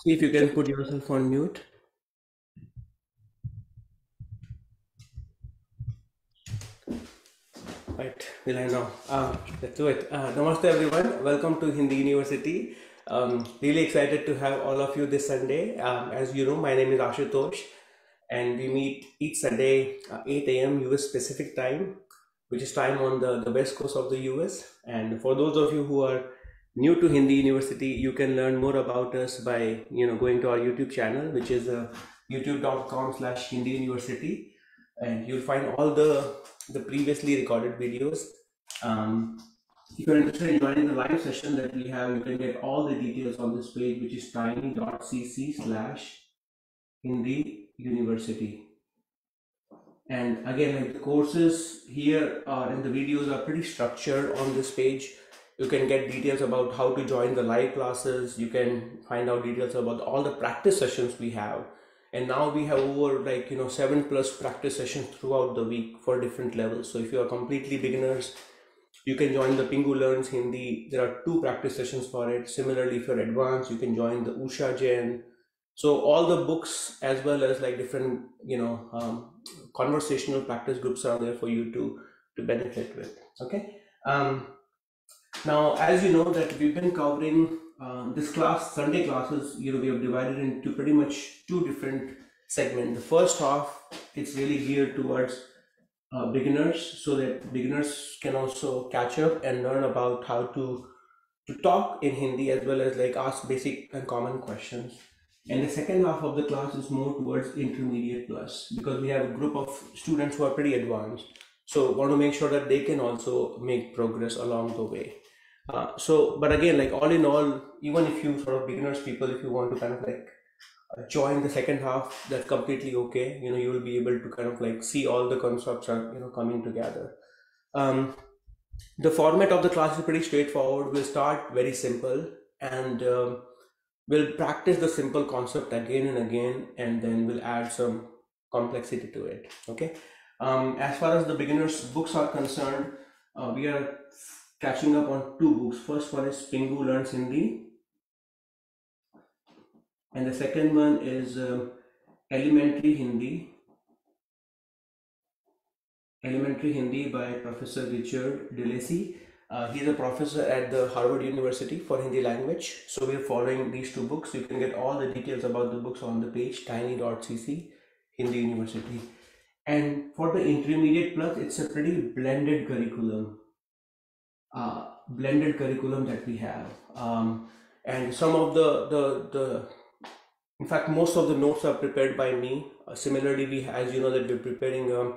See if you can put yourself on mute. Right, will I know? Um, let's do it. Uh, namaste everyone. Welcome to Hindi University. Um, really excited to have all of you this Sunday. Um, as you know, my name is Ashutosh, and we meet each Sunday uh, 8 a.m. US Pacific time, which is time on the, the west coast of the US. And for those of you who are new to Hindi University, you can learn more about us by you know going to our YouTube channel, which is uh, youtube.com/slash Hindi University, and you'll find all the the previously recorded videos. Um, if you're interested in joining the live session that we have, you can get all the details on this page, which is tiny.cc slash Hindi University. And again, like the courses here uh, and the videos are pretty structured on this page. You can get details about how to join the live classes. You can find out details about all the practice sessions we have. And now we have over like, you know, seven plus practice sessions throughout the week for different levels. So if you are completely beginners, you can join the Pingu Learns Hindi. There are two practice sessions for it. Similarly, if you're advanced, you can join the Usha Jain. So all the books as well as like different, you know, um, conversational practice groups are there for you to to benefit with. Okay. Um, now, as you know that we've been covering uh, this class, Sunday classes, you know, we have divided into pretty much two different segments. The first half, it's really geared towards uh, beginners so that beginners can also catch up and learn about how to to talk in Hindi as well as like ask basic and common questions. And the second half of the class is more towards intermediate plus because we have a group of students who are pretty advanced. So want to make sure that they can also make progress along the way. Uh, so, but again, like all in all, even if you sort of beginners people, if you want to kind of like uh, join the second half, that's completely okay. You know, you will be able to kind of like see all the concepts are you know coming together. Um, the format of the class is pretty straightforward. We'll start very simple and um, we'll practice the simple concept again and again, and then we'll add some complexity to it. Okay. Um, as far as the beginners books are concerned, uh, we are catching up on two books. First one is Pingu Learns Hindi, and the second one is um, Elementary Hindi. Elementary Hindi by Professor Richard DeLacy. Uh, he's a professor at the Harvard University for Hindi language. So we're following these two books. You can get all the details about the books on the page tiny.cc Hindi University. And for the intermediate plus, it's a pretty blended curriculum. Uh, blended curriculum that we have. Um, and some of the, the, the, in fact, most of the notes are prepared by me. Uh, similarly, we, as you know, that we're preparing um,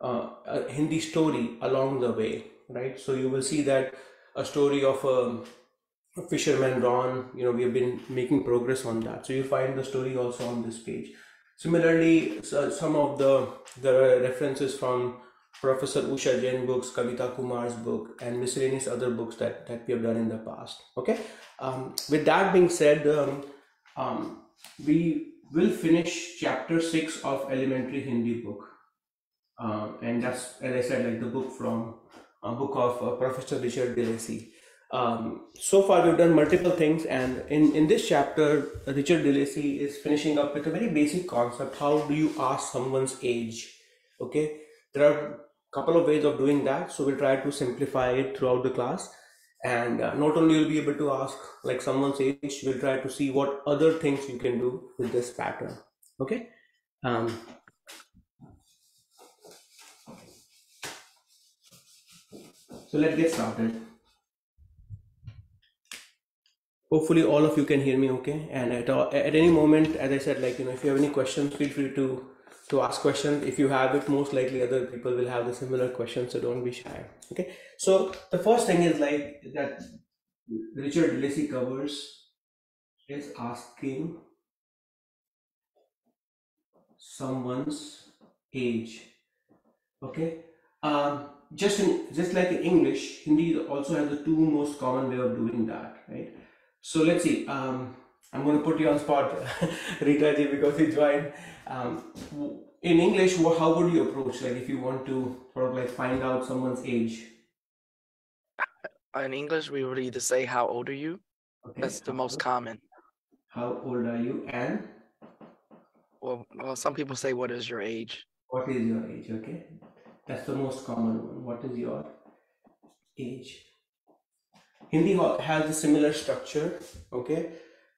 uh, a Hindi story along the way, right? So you will see that a story of a, a fisherman Ron, you know, we have been making progress on that. So you find the story also on this page. Similarly, so some of the the references from Professor Usha Jain books, Kavita Kumar's book, and miscellaneous other books that, that we have done in the past. Okay. Um, with that being said, um, um, we will finish chapter six of elementary Hindi book, uh, and that's as I said, like the book from a book of uh, Professor Richard DeLacy. Um, so far, we've done multiple things, and in in this chapter, Richard DeLacy is finishing up with a very basic concept: how do you ask someone's age? Okay, there are couple of ways of doing that. So we'll try to simplify it throughout the class. And uh, not only you'll be able to ask like someone's age we'll try to see what other things you can do with this pattern. Okay? Um, so let's get started. Hopefully all of you can hear me okay. And at, at any moment as i said like you know if you have any questions feel free to to ask questions if you have it most likely other people will have the similar question so don't be shy okay? So the first thing is like that richard DeLacy covers is asking someone's age okay? Um just in just like in english hindi also has the two most common way of doing that right? So let's see um i'm going to put you on spot rita ji because you joined um, in english how would you approach like if you want to sort of like find out someone's age in English, we would either say, How old are you? Okay. That's the most common. how old are you and Well, well, some people say, What is your age? what is your age? Okay. That's the most common one. What is your age? Hindi has a similar structure. Okay.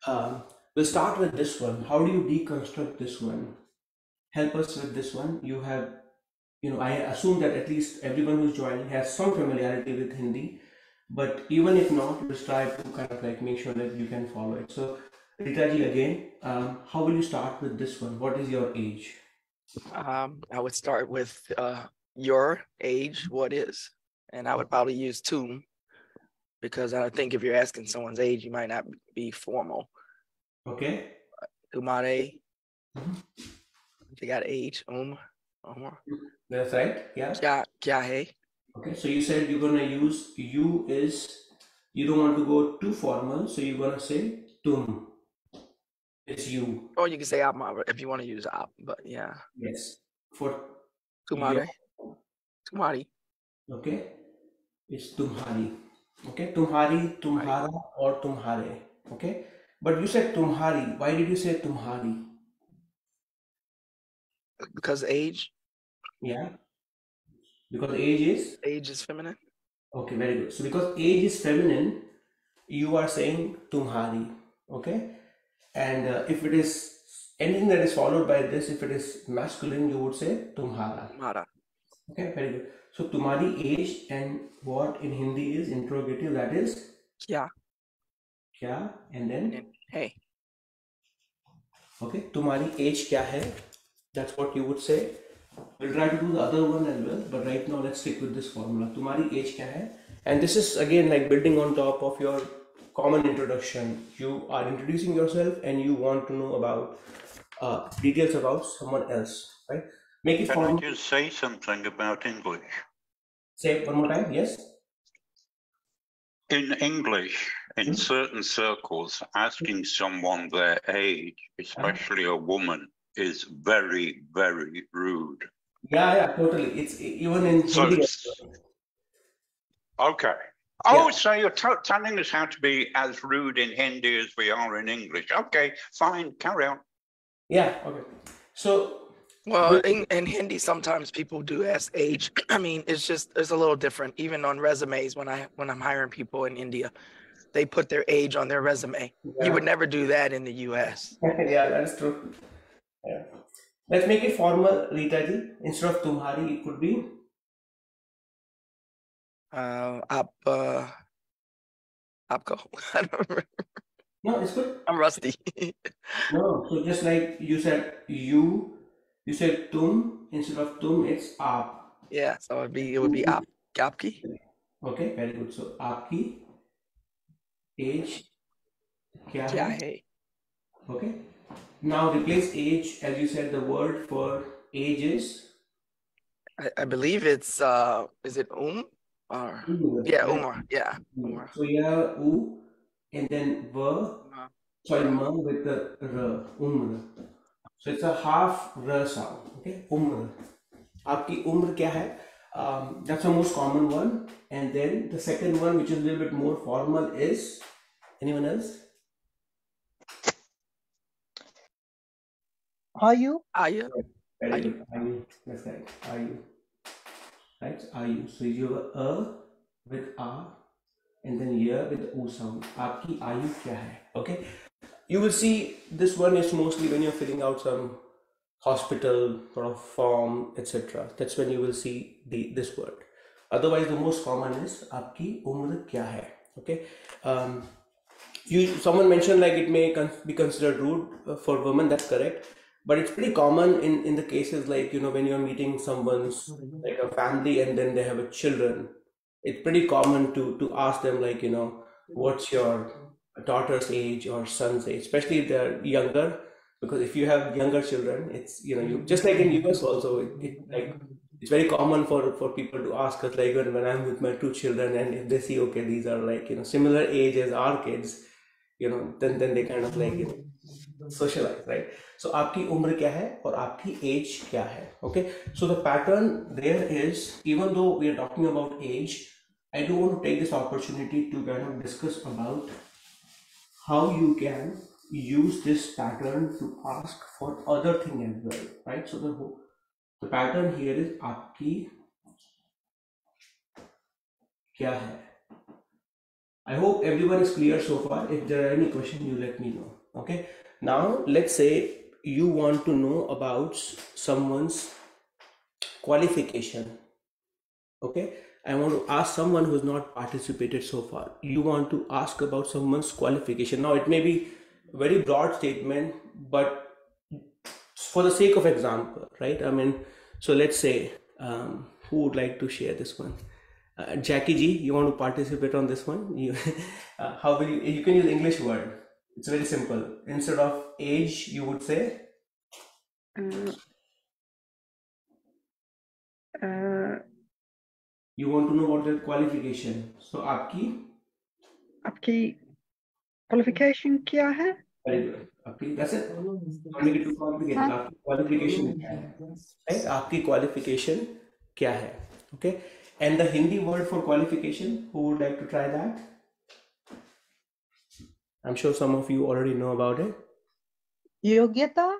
Um, we'll start with this one. How do you deconstruct this one? Help us with this one. You have, you know, I assume that at least everyone who's joining has some familiarity with Hindi, but even if not, we'll try to kind of like make sure that you can follow it. So, Rita ji, again, um, how will you start with this one? What is your age? Um, I would start with uh, your age, what is? And I would probably use two because I think if you're asking someone's age, you might not be formal. Okay. Tumare, Mhm. they got age, um, umar. That's right. Yeah. Kya, kya hai? Okay. So you said you're gonna use you is you don't want to go too formal, so you're gonna say tum. It's you. Or you can say apma if you want to use up, but yeah. Yes. For Tumare, tumari. okay. It's tumhari. Okay. Tumhari, tumhara, or tumhare. Okay. But you said tumhari. Why did you say tumhari? Because age, Yeah. Because age is age is feminine. Okay, very good. So because age is feminine, you are saying tumhari. Okay, and uh, if it is anything that is followed by this, if it is masculine, you would say tumhara. Mara. Okay, very good. So tumhari age and what in Hindi is interrogative. That is Kya kya, and then hey. okay, tumhari age kya hai? That's what you would say. We'll try to do the other one as well, but right now let's stick with this formula. Tumhari age kya hai? And this is again like building on top of your common introduction. You are introducing yourself and you want to know about uh, details about someone else, right? Make it Can I formal. just say something about English? Say it one more time. Yes. In English, in hmm? certain circles, asking someone their age, especially a woman, is very, very rude. Yeah, yeah, totally. It's even in So, Hindi. okay. Yeah. Oh, so you're t- telling us how to be as rude in Hindi as we are in English. Okay, fine, carry on. Yeah. Okay. So well, in, in, Hindi, sometimes people do ask age. I mean, it's just it's a little different. Even on resumes, when I when I'm hiring people in India, they put their age on their resume. Yeah. You would never do that in the U.S. yeah, that's true. Yeah. Let's make it formal, Rita ji. Instead of tumhari, it could be. Uh, aap, uh, aapko. I don't remember. No, it's good. I'm rusty. no, so just like you said, you you said tum instead of tum, it's aap. Yeah, so it would be it would be aap aapki. Okay, very good. So aapki age kya hai? hai? Okay. Now replace age as you said the word for age is. I, I believe it's uh is it um or yeah umar yeah umar. So you have u and then ver. Sorry, ma with the r umra. So it's a half r sound, okay? Umr. आपकी उम्र क्या है? Um, that's the most common one. And then the second one, which is a little bit more formal, is anyone else? Are you? Are you? Are good. Are you? That's right. Are you? Right? Are you? So you have a with a and then here with the o sound. आपकी आयु क्या है? Okay. you will see this one is mostly when you're filling out some hospital sort of form etc that's when you will see the this word. Otherwise the most common is aapki umr kya hai okay? Um, you someone mentioned like it may con be considered rude uh, for women that's correct. But it's pretty common in in the cases like you know when you're meeting someone's like a family and then they have a children it's pretty common to to ask them like you know what's your daughter's age or son's age especially if they're younger because if you have younger children it's you know you just like in us also it, it like it's very common for for people to ask us like when, when i'm with my two children and if they see okay these are like you know similar age as our kids you know then then they kind of like you know socialize right so आपकी उम्र क्या है और आपकी age क्या है okay so the pattern there is even though we are talking about age I do want to take this opportunity to kind of discuss about how you can use this pattern to ask for other thing as well right? So the the pattern here is aapki kya hai i hope everyone is clear so far. If there are any question you let me know okay? Now let's say you want to know about someone's qualification okay? I want to ask someone who's not participated so far. You want to ask about someone's qualification. Now it may be a very broad statement, but for the sake of example, right? I mean, so let's say um, who would like to share this one? Uh, Jackie ji, you want to participate on this one? You, uh, how will you? You can use English word. It's very simple. Instead of age, you would say Uh, you want to know what is qualification so आपकी आपकी qualification क्या है आपकी कैसे qualification हाँ? क्या है आपकी क्वालिफिकेशन क्या है okay and the Hindi word for qualification who would like to try that I'm sure some of you already know about it. Yogyata.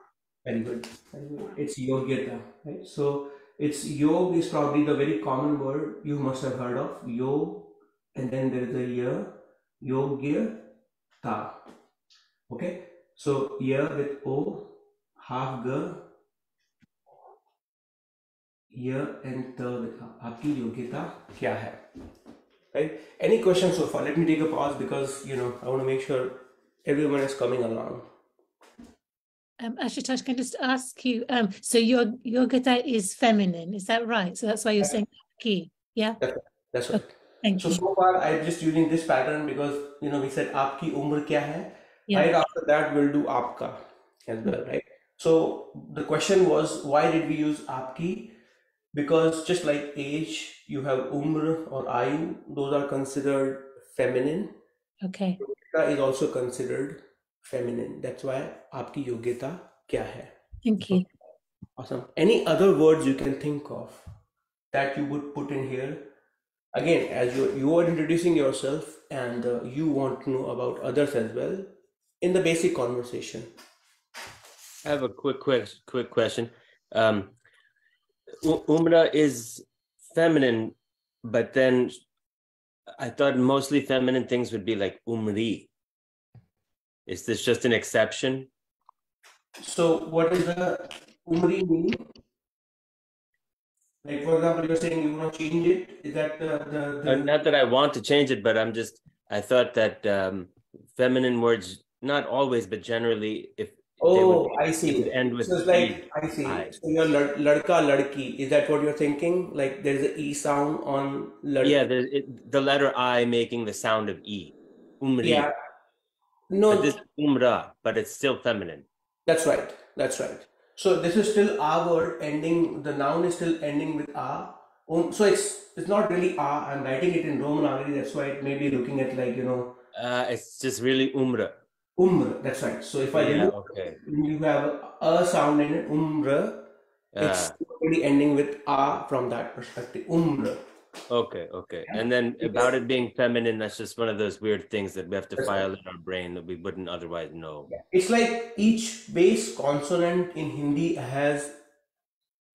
Very good. Very good. It's Yogyata. Right? So It's yog is probably the very common word you must have heard of. Yog, and then there is a year, yogya, ta. Okay, so year with o, half g, year and ta. with ha. Aapki yogyata kya hai? Right? Any questions so far? Let me take a pause because you know I want to make sure everyone is coming along. Um, Ashutosh, can I just ask you? Um, so your yogata is feminine, is that right? So that's why you're saying key, yeah? That's right. That's right. Okay. Thank so, you. so far I'm just using this pattern because, you know, we said aapki umr kya hai? Yeah. Right after that, we'll do aapka as well, hmm. right? So the question was, why did we use aapki? Because just like age, you have umr or ayu, those are considered feminine. Okay. Yogata is also considered feminine. That's why aapki yogyata. kya hai. Thank you. Awesome. Any other words you can think of that you would put in here? Again, as you you are introducing yourself and uh, you want to know about others as well in the basic conversation. I have a quick, quick, quick question. Um, Umra is feminine, but then I thought mostly feminine things would be like umri, is this just an exception? So, what is the umri mean? Like, for example, you're saying you want to change it. Is that the the, Uh, the not that I want to change it, but I'm just, I thought that um, feminine words, not always, but generally, if they would, Oh, I see. end with So it's like I see. I. So you're lad- ladka ladki. Is that what you're thinking? Like there's a e sound on ladki. yeah, the, it, the letter I making the sound of E. Umri. Yeah. No, this is Umra, but it's still feminine. that's right. That's right. So this is still a word ending. The noun is still ending with a. Um, so it's it's not really a. I'm writing it in Roman already. That's why it may be looking at like you know Uh, it's just really Umra. umr. That's right. So if I Yeah, remove okay. you have a sound in it umr, it's Uh, really ending with a from that perspective. Umr. Okay, okay. Yeah. And then about it being feminine, that's just one of those weird things that we have to file in our brain that we wouldn't otherwise know. It's like each base consonant in Hindi has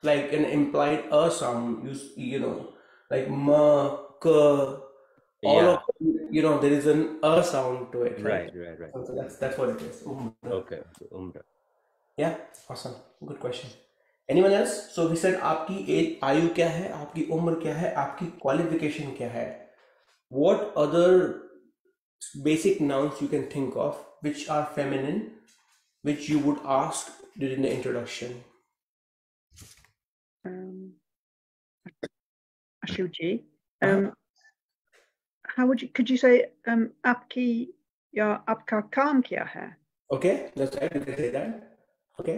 like an implied a sound. You you know, like ma, ka, all Yeah. of you know there is an a sound to it. Right, right, right. So that's that's what it is. Um, Okay, Umra. Yeah, awesome. Good question. Anyone else so we said आपकी age आयु क्या है? आपकी उम्र क्या है? आपकी qualification क्या है? What other basic nouns you can think of which are feminine which you would ask during the introduction आपका काम क्या है? ओके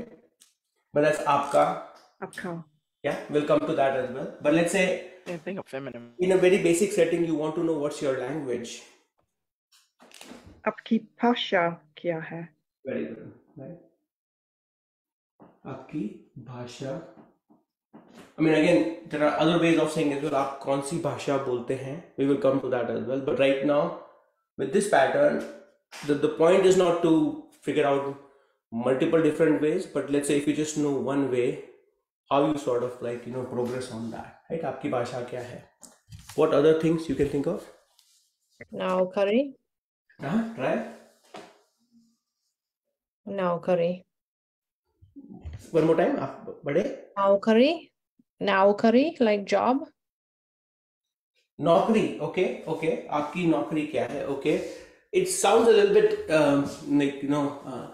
but that's आपका. आपका Yeah, we'll come to that as well. But let's say Same thing of feminine. in a very basic setting, you want to know what's your language. आपकी भाषा क्या है? Very good. Right. आपकी भाषा I mean, again, there are other ways of saying as well. आप कौन सी भाषा बोलते हैं? We will come to that as well. But right now, with this pattern, the, the point is not to figure out multiple different ways but let's say if you just know one way how you sort of like you know progress on that right? aapki bhasha kya hai what other things you can think of? Now curry. huh try. Now curry. One more time bade now curry. Now curry like job. naukri okay okay. aapki naukri kya hai okay. It sounds a little bit um, like you know uh,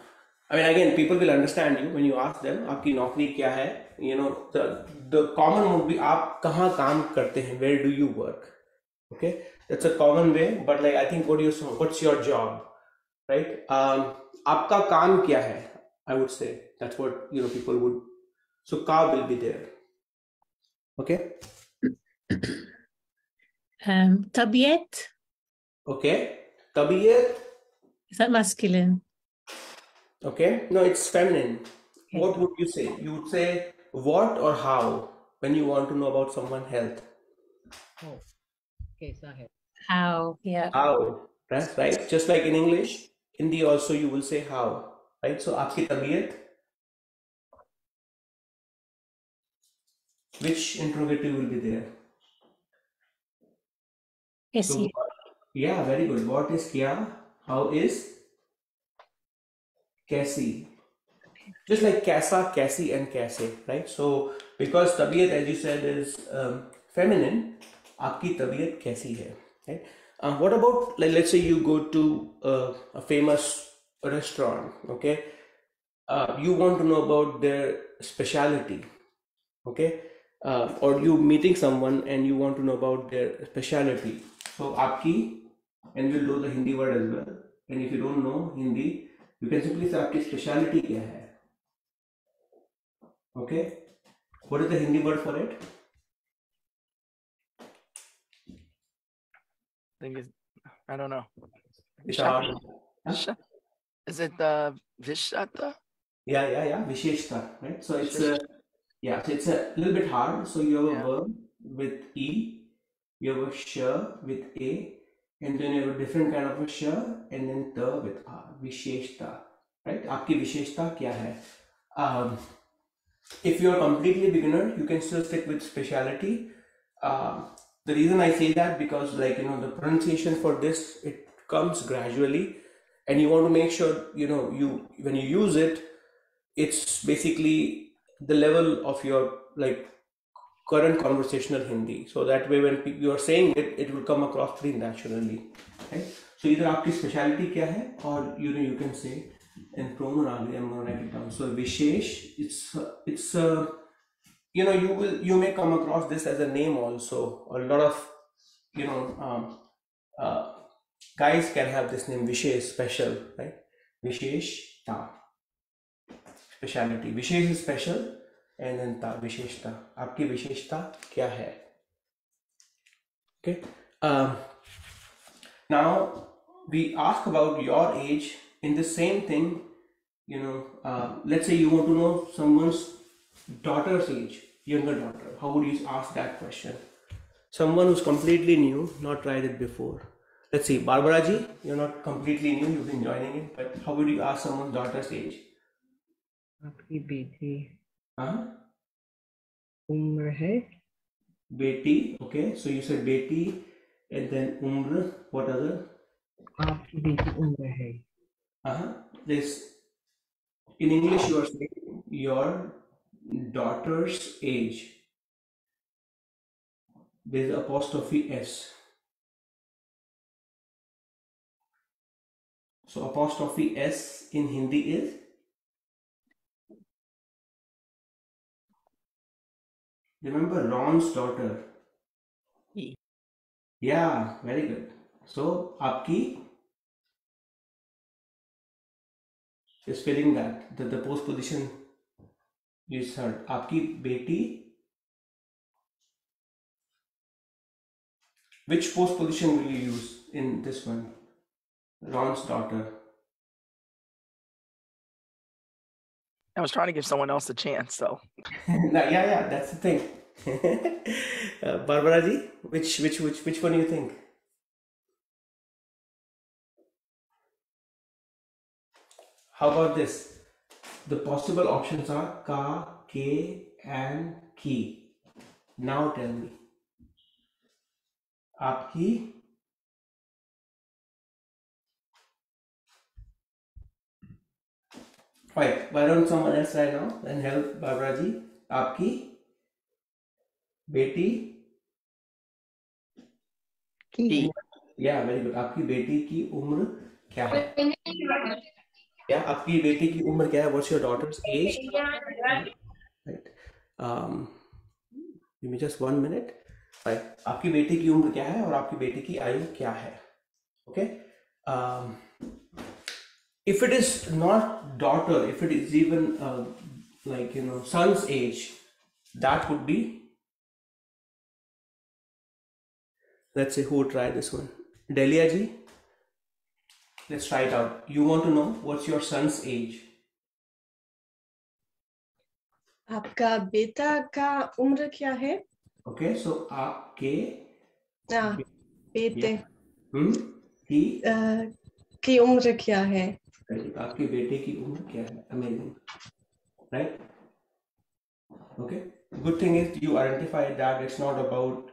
I mean again people will understand you when you ask them आपकी नौकरी क्या है you know the the common would be आप कहाँ काम करते हैं where do you work okay that's a common way but like I think what you what's your job right um, आपका काम क्या है I would say that's what you know people would so का will be there okay Um, tabiet, okay तबीयत is that masculine? Okay. No, it's feminine. Okay. What would you say? You would say what or how when you want to know about someone' health. Oh. Okay, so how. Yeah. How. That's right. Just like in English, Hindi also you will say how. Right. So, aapki tabiyat. Which interrogative will be there? Yes. So, yeah, very good. What is kya? How is Cassie. Just like Casa, Cassie, and Cassie, right? So because tabiyat, as you said, is um, feminine, aapki tabiyat kaisi hai, um, what about like let's say you go to uh, a famous restaurant, okay? Uh, you want to know about their specialty, okay? Um, or you meeting someone and you want to know about their specialty. So aapki, and we'll do the Hindi word as well. And if you don't know Hindi, you can simply say आपकी specialty क्या है. Okay? What is the Hindi word for it? I think it's, I don't know. Hard. Huh? Is it the uh, Vishata? Yeah, yeah, yeah. Visheshta, right? So it's a yeah, so it's a little bit hard. So you have a Yeah. verb with e, you have a sh with a, and then you have a different kind of a sh and then the with a visheshta right? Aapki visheshta kya hai? Um, if you are completely beginner you can still stick with speciality. Um, the reason i say that because like you know the pronunciation for this it comes gradually and you want to make sure you know you when you use it it's basically the level of your like current conversational Hindi. So that way, when pe- you are saying it, it will come across pretty naturally. Right? So either आपकी specialty क्या है, or you know you can say in pronoun only. I'm gonna write it down. So vishesh, it's uh, it's uh, you know you will you may come across this as a name also. A lot of you know um, uh, guys can have this name Vishesh special, right? Vishesh ta speciality wishes special and अनंता विशेषता। आपकी विशेषता क्या है? Now we ask about your age in the same thing you know let's say you want to know someone's daughter's age younger daughter how would you ask that question someone whose completely new not tried it before let's see Barbara ji you are not completely new you been joining it but how would you ask someone daughter's age आपकी Uh-huh. Umr hai. Beti, okay. So you said beti and then umr. What other? Aapki beti umr hai. Uh-huh. This in English you are saying your daughter's age. There's apostrophe s. So apostrophe s in Hindi is Remember Ron's daughter? Yeah, very good. So, Apki is filling that, the, the post position is heard. Apki beti. Which post position will you use in this one? Ron's daughter. I was trying to give someone else a chance. So, no, yeah, yeah, that's the thing. uh, Barbara ji, which which which which one do you think? How about this? The possible options are ka, k, and ki. Now tell me. Aapki Right. Why don't someone else try now and help Barbara ji? आपकी बेटी Ki. या very good आपकी बेटी की उम्र क्या है या आपकी बेटी की उम्र क्या है what's your daughter's age right um give me just one minute right आपकी बेटी की उम्र क्या है और आपकी बेटी की आयु क्या है okay um if it is not daughter if it is even uh, like you know son's age that would be let's say who would try this one delia ji let's try it out you want to know what's your son's age आपका बेटा का उम्र क्या है okay so आपके ना बेटे हम्म की अ, की उम्र क्या है करिए आपके बेटे की उम्र क्या है? Amazing right okay good thing is you identify that it's not about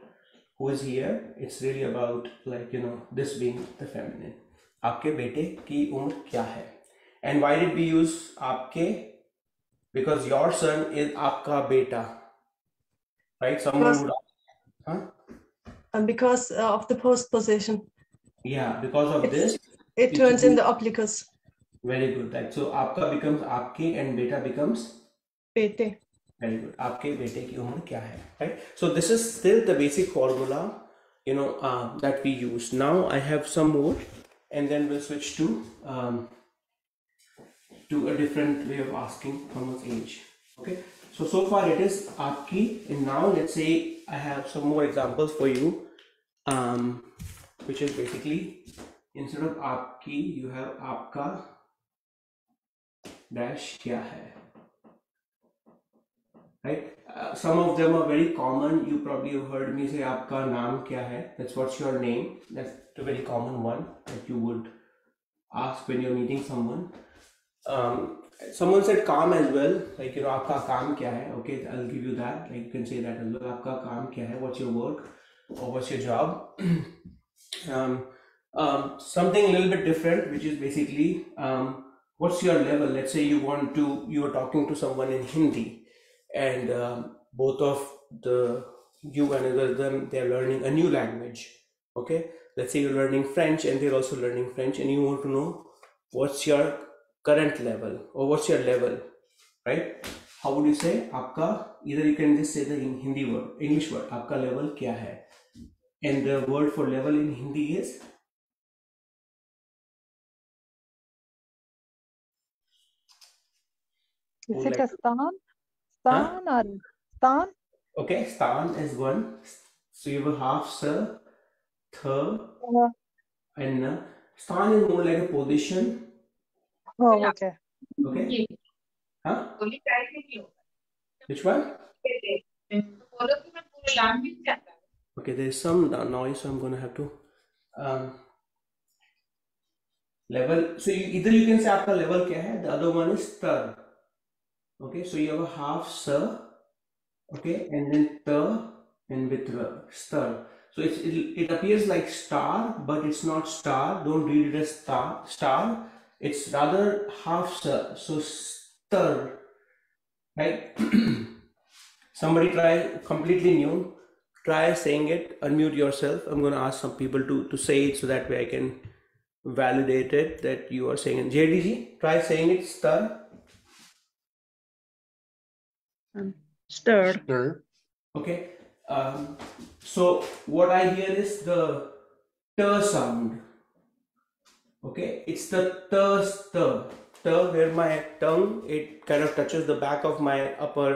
who is here it's really about like you know this being the feminine आपके बेटे की उम्र क्या है? And why did be use आपके? बिकॉज़ योर सन इज़ आपका बेटा. Right समुड And because uh, of the post position. Yeah, because of it's, this. It turns in the obliquus. very good. Right. So aapka becomes aapke and beta becomes? bete very good. aapke bete ki umr kya hai right? So this is still the basic formula you know uh, that we use. Now i have some more and then we'll switch to um, to a different way of asking someone's age. Okay? So so far it is aapki and now let's say i have some more examples for you um, which is basically instead of aapki you have aapka dash क्या है? Right some of them are very common you probably heard me say आपका नाम क्या है? That's what's your name that's a very common one that you would ask when you are meeting someone someone said काम as well like you know आपका काम क्या है? Okay I will give you that like you can say that as well आपका काम क्या है? What's your work और what's your job something little bit different which is basically um, what's your level? Let's say you want to you are talking to someone in hindi and um, both of the you and other them they're learning a new language okay? Let's say you're learning french and they're also learning french and you want to know what's your current level or what's your level right? How would you say aapka either you can just say the hindi word english word aapka level kya hai and the word for level in hindi is Is it a stan? Stan or stan? okay stan is one so you have a half sir third Uh, and uh, stan is more like a position oh, okay. okay huh which one Okay, there's some noise, so I'm gonna have to um, level. So you, either you can say आपका level क्या है, the other one is stir. Okay, so you have a half sir, okay, and then ter and with r, stir. So it's, it, it appears like star, but it's not star. Don't read it as star. Star. It's rather half sir. So stir, right? Somebody try completely new try saying it unmute yourself i'm going to ask some people to to say it so that way i can validate it that you are saying it jdg try saying it stir Stir. Stir. okay um, so what i hear is the t sound okay it's the t stir t where my tongue it kind of touches the back of my upper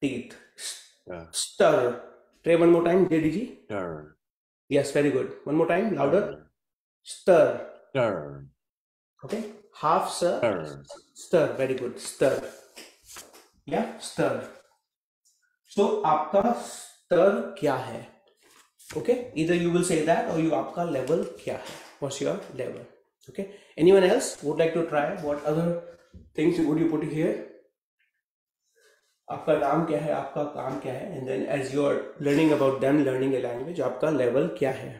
teeth Yeah. stir try one more time jdg Stir. yes very good one more time louder stir Stir. okay half stir Stir. stir very good stir या स्तर। तो आपका स्तर क्या है? Okay इधर you will say that और you आपका लेवल क्या है? What your level okay any one else would like to try what other things would you put here आपका नाम क्या है? आपका काम क्या है? And then as you are learning about them learning a language आपका लेवल क्या है?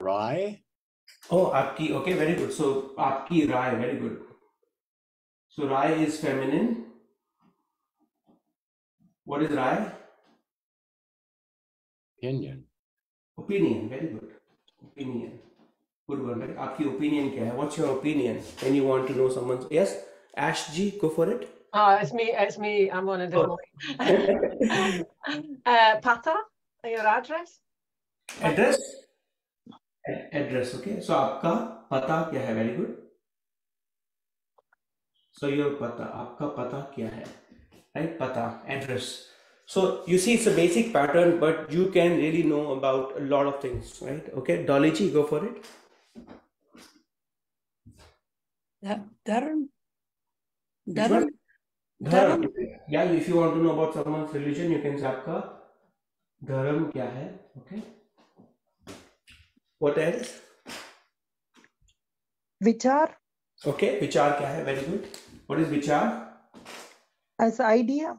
राय ओ oh, आपकी ओके वेरी गुड सो आपकी राय very good so Rai is feminine What is Rai? Opinion. Opinion. Very good. Opinion. Good one, right? Aapki opinion kya hai? What's your opinion? And you want to know someone's? Yes. Ash ji, go for it. Oh, it's me. It's me. I'm on a different oh. uh, Pata, your address. Address. Address. Okay. So aapka pata kya hai? Very good. So your पता. आपका पता क्या है? Right पता address so you see it's a basic pattern but you can really know about a lot of things right okay dolly ji go for it Dharam. Which Dharam. one? Dharam. Yeah, if you want to know about someone's religion, you can say आपका धर्म क्या है? Okay. What else? Vichar Okay, विचार क्या है? Very good. What is विचार? As idea.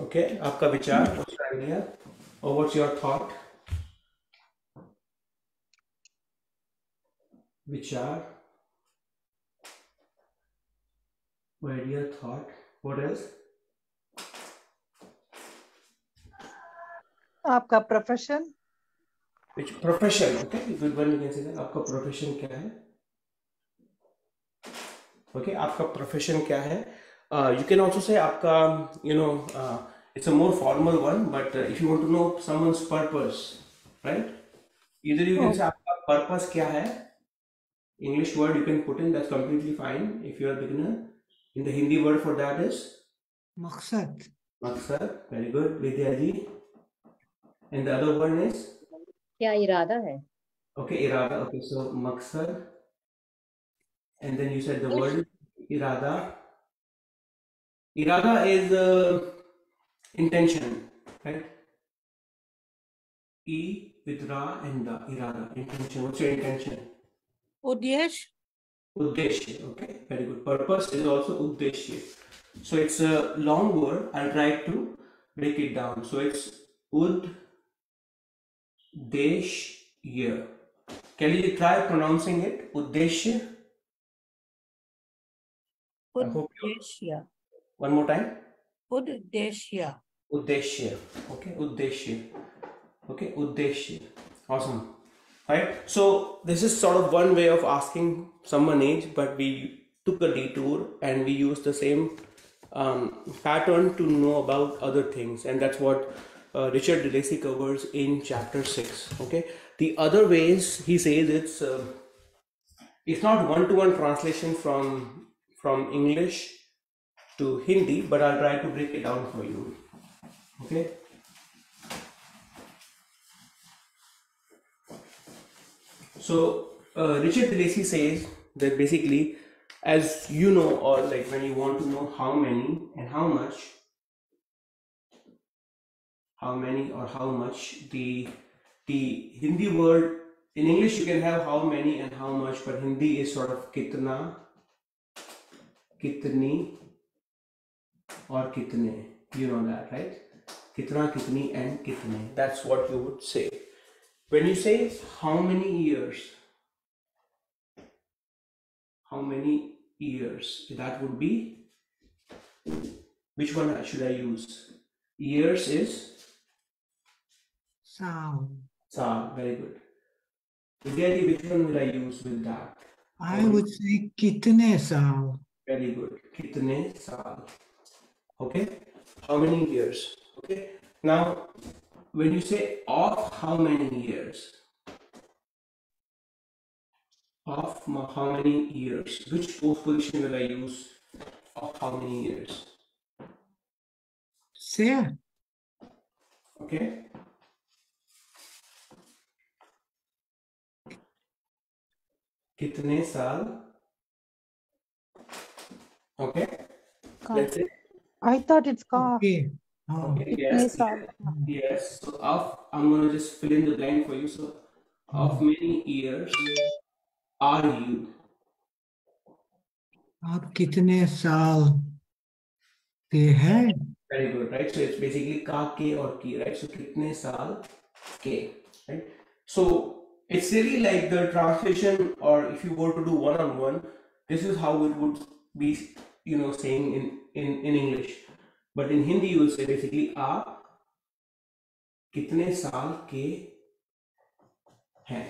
Okay, आपका विचार, what's your idea? Or what's your thought? विचार. Idea, thought. What else? आपका profession. Which profession? Okay, good one. You can say that. आपका profession क्या है? ओके Okay, आपका profession क्या है? Uh, you can also say आपका, you know, uh, it's a more formal one. But uh, if you want to know someone's purpose, right? Either you can say आपका purpose क्या है? English word you can put in. That's completely fine if you're a beginner. In the Hindi word for that is Maqsad. मकसद. Very good, Vidya ji. And the other one is क्या इरादा है Okay, irada. Okay, so maqsad. And then you said the word irada. Irada is uh, intention, right? E with ra and da. Irada, intention. What's your intention? Udesh. Uddeshya. Okay, very good. Purpose is also uddeshya. So it's a long word. I'll try to break it down. So it's ud Uddeshya. Can you try pronouncing it? Uddeshya. I hope you- Udeshya. One more time. Udeshya. Uddeshya. Okay, Uddeshya. Okay, Uddeshya. Awesome. Right. So this is sort of one way of asking someone age, but we took a detour and we used the same um, pattern to know about other things, and that's what uh, Richard DeLacy covers in chapter six. Okay. The other ways he says it's uh, it's not one-to-one translation from from English to Hindi, but I'll try to break it down for you. Okay. So uh, Richard DeLacy says that basically, as you know, or like when you want to know how many and how much, how many or how much the the Hindi word in English you can have how many and how much, but Hindi is sort of kitna, kitni, or kitne. You know that, right? Kitna, kitni, and kitne. That's what you would say. When you say how many years, how many years, that would be which one should I use? Years is Sound. sa, very good. Vidya ji, which one will I use with that? I would say kitne saal. Very good. Kitne saal Okay. How many years? Okay. Now, when you say of how many years? Of ma- how many years? Which postposition will I use of how many years? Se. Okay. कितने साल Okay. That's it. I thought it's ka. Okay. Oh. Okay, yes. Yes. So of I'm gonna just fill in the blank for you. So of many years are you? आप कितने साल के हैं Very good, right? So it's basically ka, ke, or ki, right? So kitne saal ke, right? So it's really like the translation, or if you were to do one on one, this is how it would be, you know, saying in in in English. But in Hindi, you will say basically आप कितने साल के हैं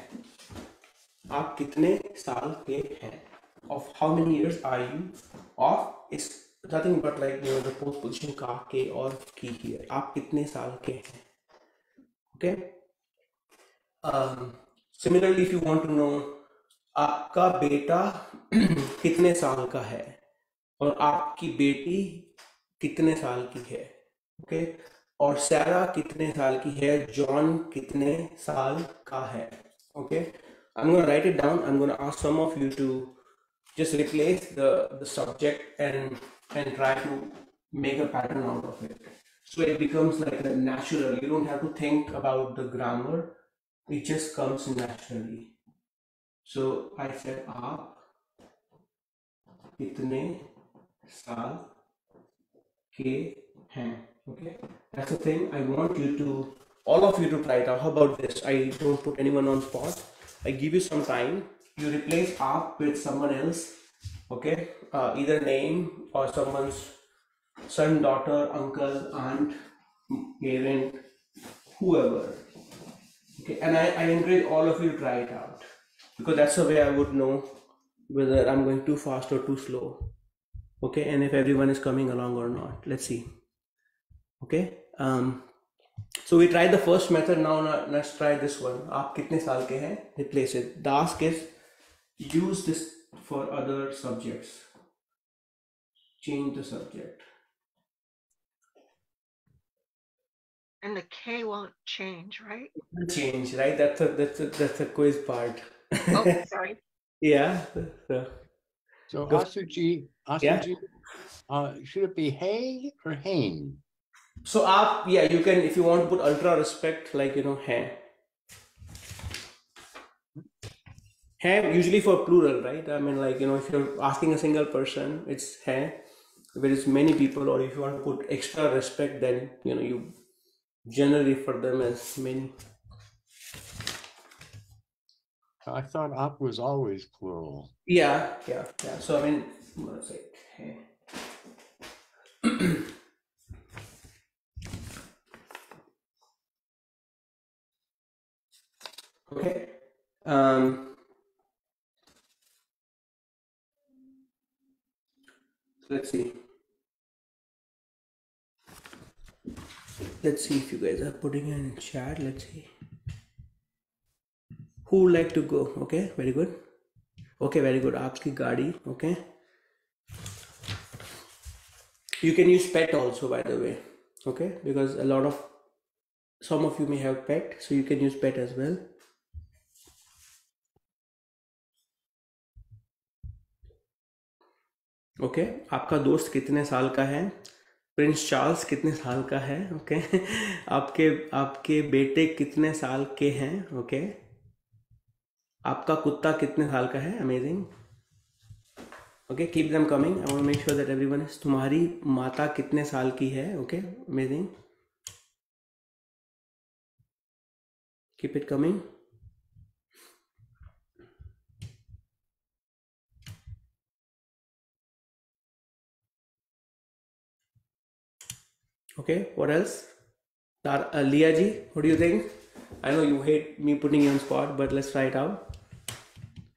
आप कितने साल के हैं of how many years are you of is nothing but like you know the post position का के और की here आप कितने साल के हैं okay um, similarly if you want to know आपका बेटा कितने साल का है और आपकी बेटी कितने साल की है? ओके और सैरा कितने साल की है? जॉन कितने साल का है? Okay I am write it down I am ask some of you to just replace the the subject and and try to make a pattern out of it so it becomes like a natural you don't have to think about the grammar it just comes naturally so I said आप कितने साल के हैं okay that's the thing i want you to all of you to try it out how about this i don't put anyone on spot i give you some time you replace up with someone else okay uh, either name or someone's son daughter uncle aunt parent whoever okay and I, I encourage all of you to try it out because that's the way i would know whether i'm going too fast or too slow okay and if everyone is coming along or not. Let's see. Okay um, so we tried the first method now let's try this one. aap kitne saal ke replace it. The ask is use this for other subjects. Change the subject. And the k won't change right? Change right? That's a that's a that's a quiz part. Oh sorry. Yeah. So, so Go. asuji yeah. Asuji, uh, should it be hey or Hain? so up yeah you can if you want to put ultra respect like you know hai hai usually for plural right i mean like you know if you're asking a single person it's hai if it is many people or if you want to put extra respect then you know you generally refer them as many I thought up was always plural. yeah yeah yeah so i mean say hai okay. Um let's see. Let's see if you guys are putting in chat. Let's see. Who would like to go? Okay very good. Okay very good. Aapki gaadi okay you can use pet also by the way okay because a lot of some of you may have pet so you can use pet as well okay okay, आपका दोस्त कितने साल का है Prince Charles कितने साल का है ओके okay? आपके आपके बेटे कितने साल के हैं ओके okay? आपका कुत्ता कितने साल का है amazing okay keep them coming I want make sure that everyone is तुम्हारी माता कितने साल की है? Okay amazing keep it coming okay what else तार लिया ji what do you think I know you hate me putting you on spot but let's try it out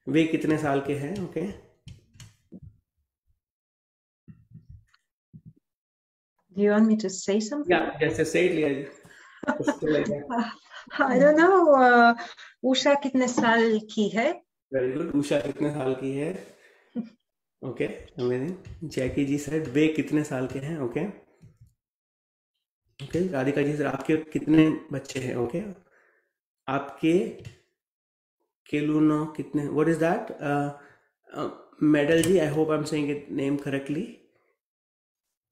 वे कितने साल के हैं? Okay okay? Do you want me to say something? Yeah, just just say it, Leah. I don't know. Uh, Usha कितने साल की है? Very good. Usha कितने साल की है okay amazing Jackie ji sir वे कितने साल के हैं okay okay Radhika ji sir आपके कितने बच्चे हैं ओके आपके केलुनो कितने what is that medal ji I hope I am saying it name correctly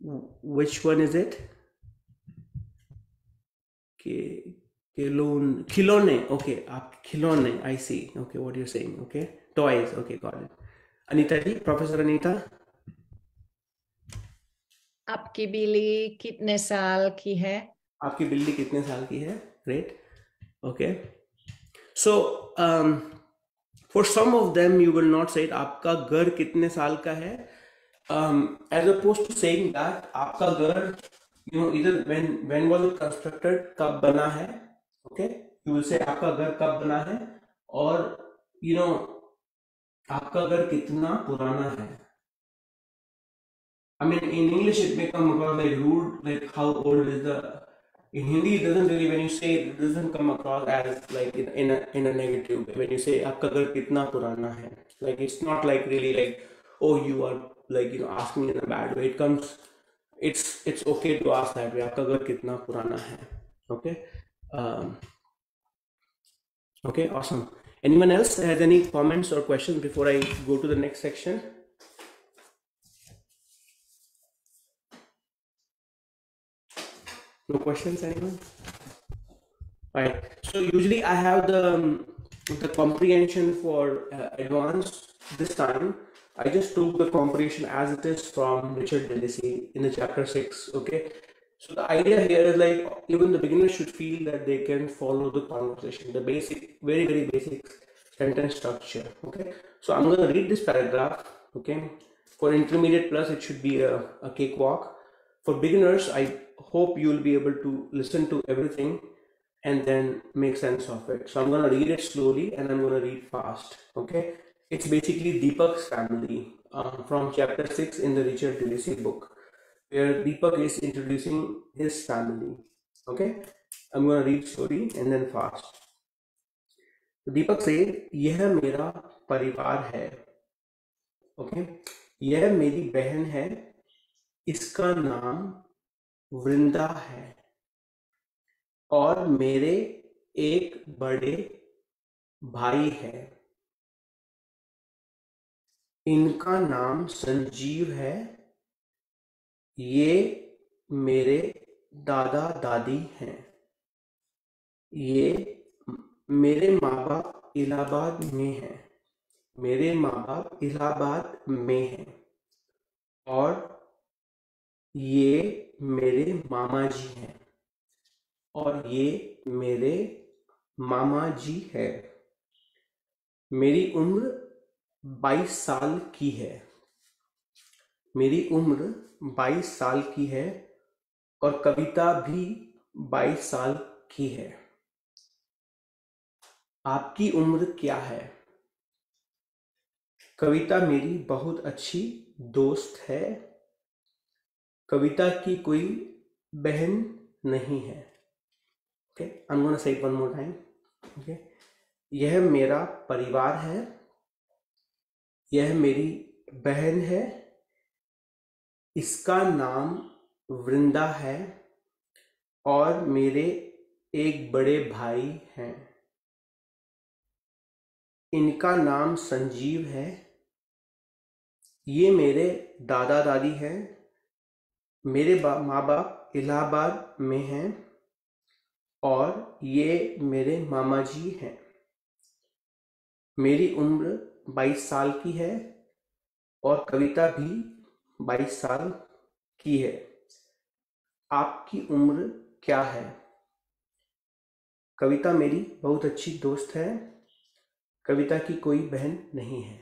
which one is it? Okay, Kilone, Kilone, okay, Kilone, I see. Okay, what you're saying, okay? Toys, okay, got it. Anita ji, Professor Anita? आपकी बिल्ली कितने साल की है आपकी बिल्ली कितने साल की है great okay so for some of them you will not set आपका घर कितने साल का है as opposed to saying that आपका घर यू नो इधर when when was it constructed कब बना है ओके यू विल से आपका घर कब बना है और यू you know, आपका घर कितना पुराना है I mean, in English, it may come across like rude, like how old is the. In Hindi, it doesn't really, when you say it, it doesn't come across as like in, in, a, in a negative way. When you say, आपका घर कितना पुराना है, like it's not like really like, oh, you are like, you know, asking in a bad way. It comes, it's it's okay to ask that way. आपका घर कितना पुराना है, okay? Um, okay, awesome. Anyone else has any comments or questions before I go to the next section? No questions, anyone? Right. So usually I have the um, the comprehension for uh, advanced. This time I just took the comprehension as it is from Richard Delacy in the chapter six. Okay. So the idea here is like even the beginners should feel that they can follow the conversation, the basic, very very basic sentence structure. Okay. So I'm going to read this paragraph. Okay. For intermediate plus, it should be a, a cakewalk. For beginners, I hope you'll be able to listen to everything and then make sense of it. So I'm going to read it slowly and I'm going to read fast. Okay. It's basically Deepak's family uh, from chapter 6 in the Richard Delacy book, where Deepak is introducing his family. Okay. I'm going to read slowly and then fast. दीपक से यह मेरा परिवार है okay यह मेरी बहन है इसका नाम वृंदा है और मेरे एक बड़े भाई है इनका नाम संजीव है। ये मेरे दादा दादी हैं। ये मेरे माँ बाप इलाहाबाद में हैं। मेरे माँ बाप इलाहाबाद में हैं। और ये मेरे मामा जी हैं। और ये मेरे मामा जी है। मेरी उम्र 22 साल की है। मेरी उम्र 22 साल की है और कविता भी 22 साल की है। आपकी उम्र क्या है? कविता मेरी बहुत अच्छी दोस्त है। कविता की कोई बहन नहीं है। Okay I am gonna say one more time okay यह मेरा परिवार है। यह मेरी बहन है। इसका नाम वृंदा है और मेरे एक बड़े भाई हैं। इनका नाम संजीव है। ये मेरे दादा दादी हैं। मेरे बा, माँ बाप इलाहाबाद में हैं और ये मेरे मामा जी हैं। मेरी उम्र 22 साल की है और कविता भी 22 साल की है। आपकी उम्र क्या है? कविता मेरी बहुत अच्छी दोस्त है। कविता की कोई बहन नहीं है।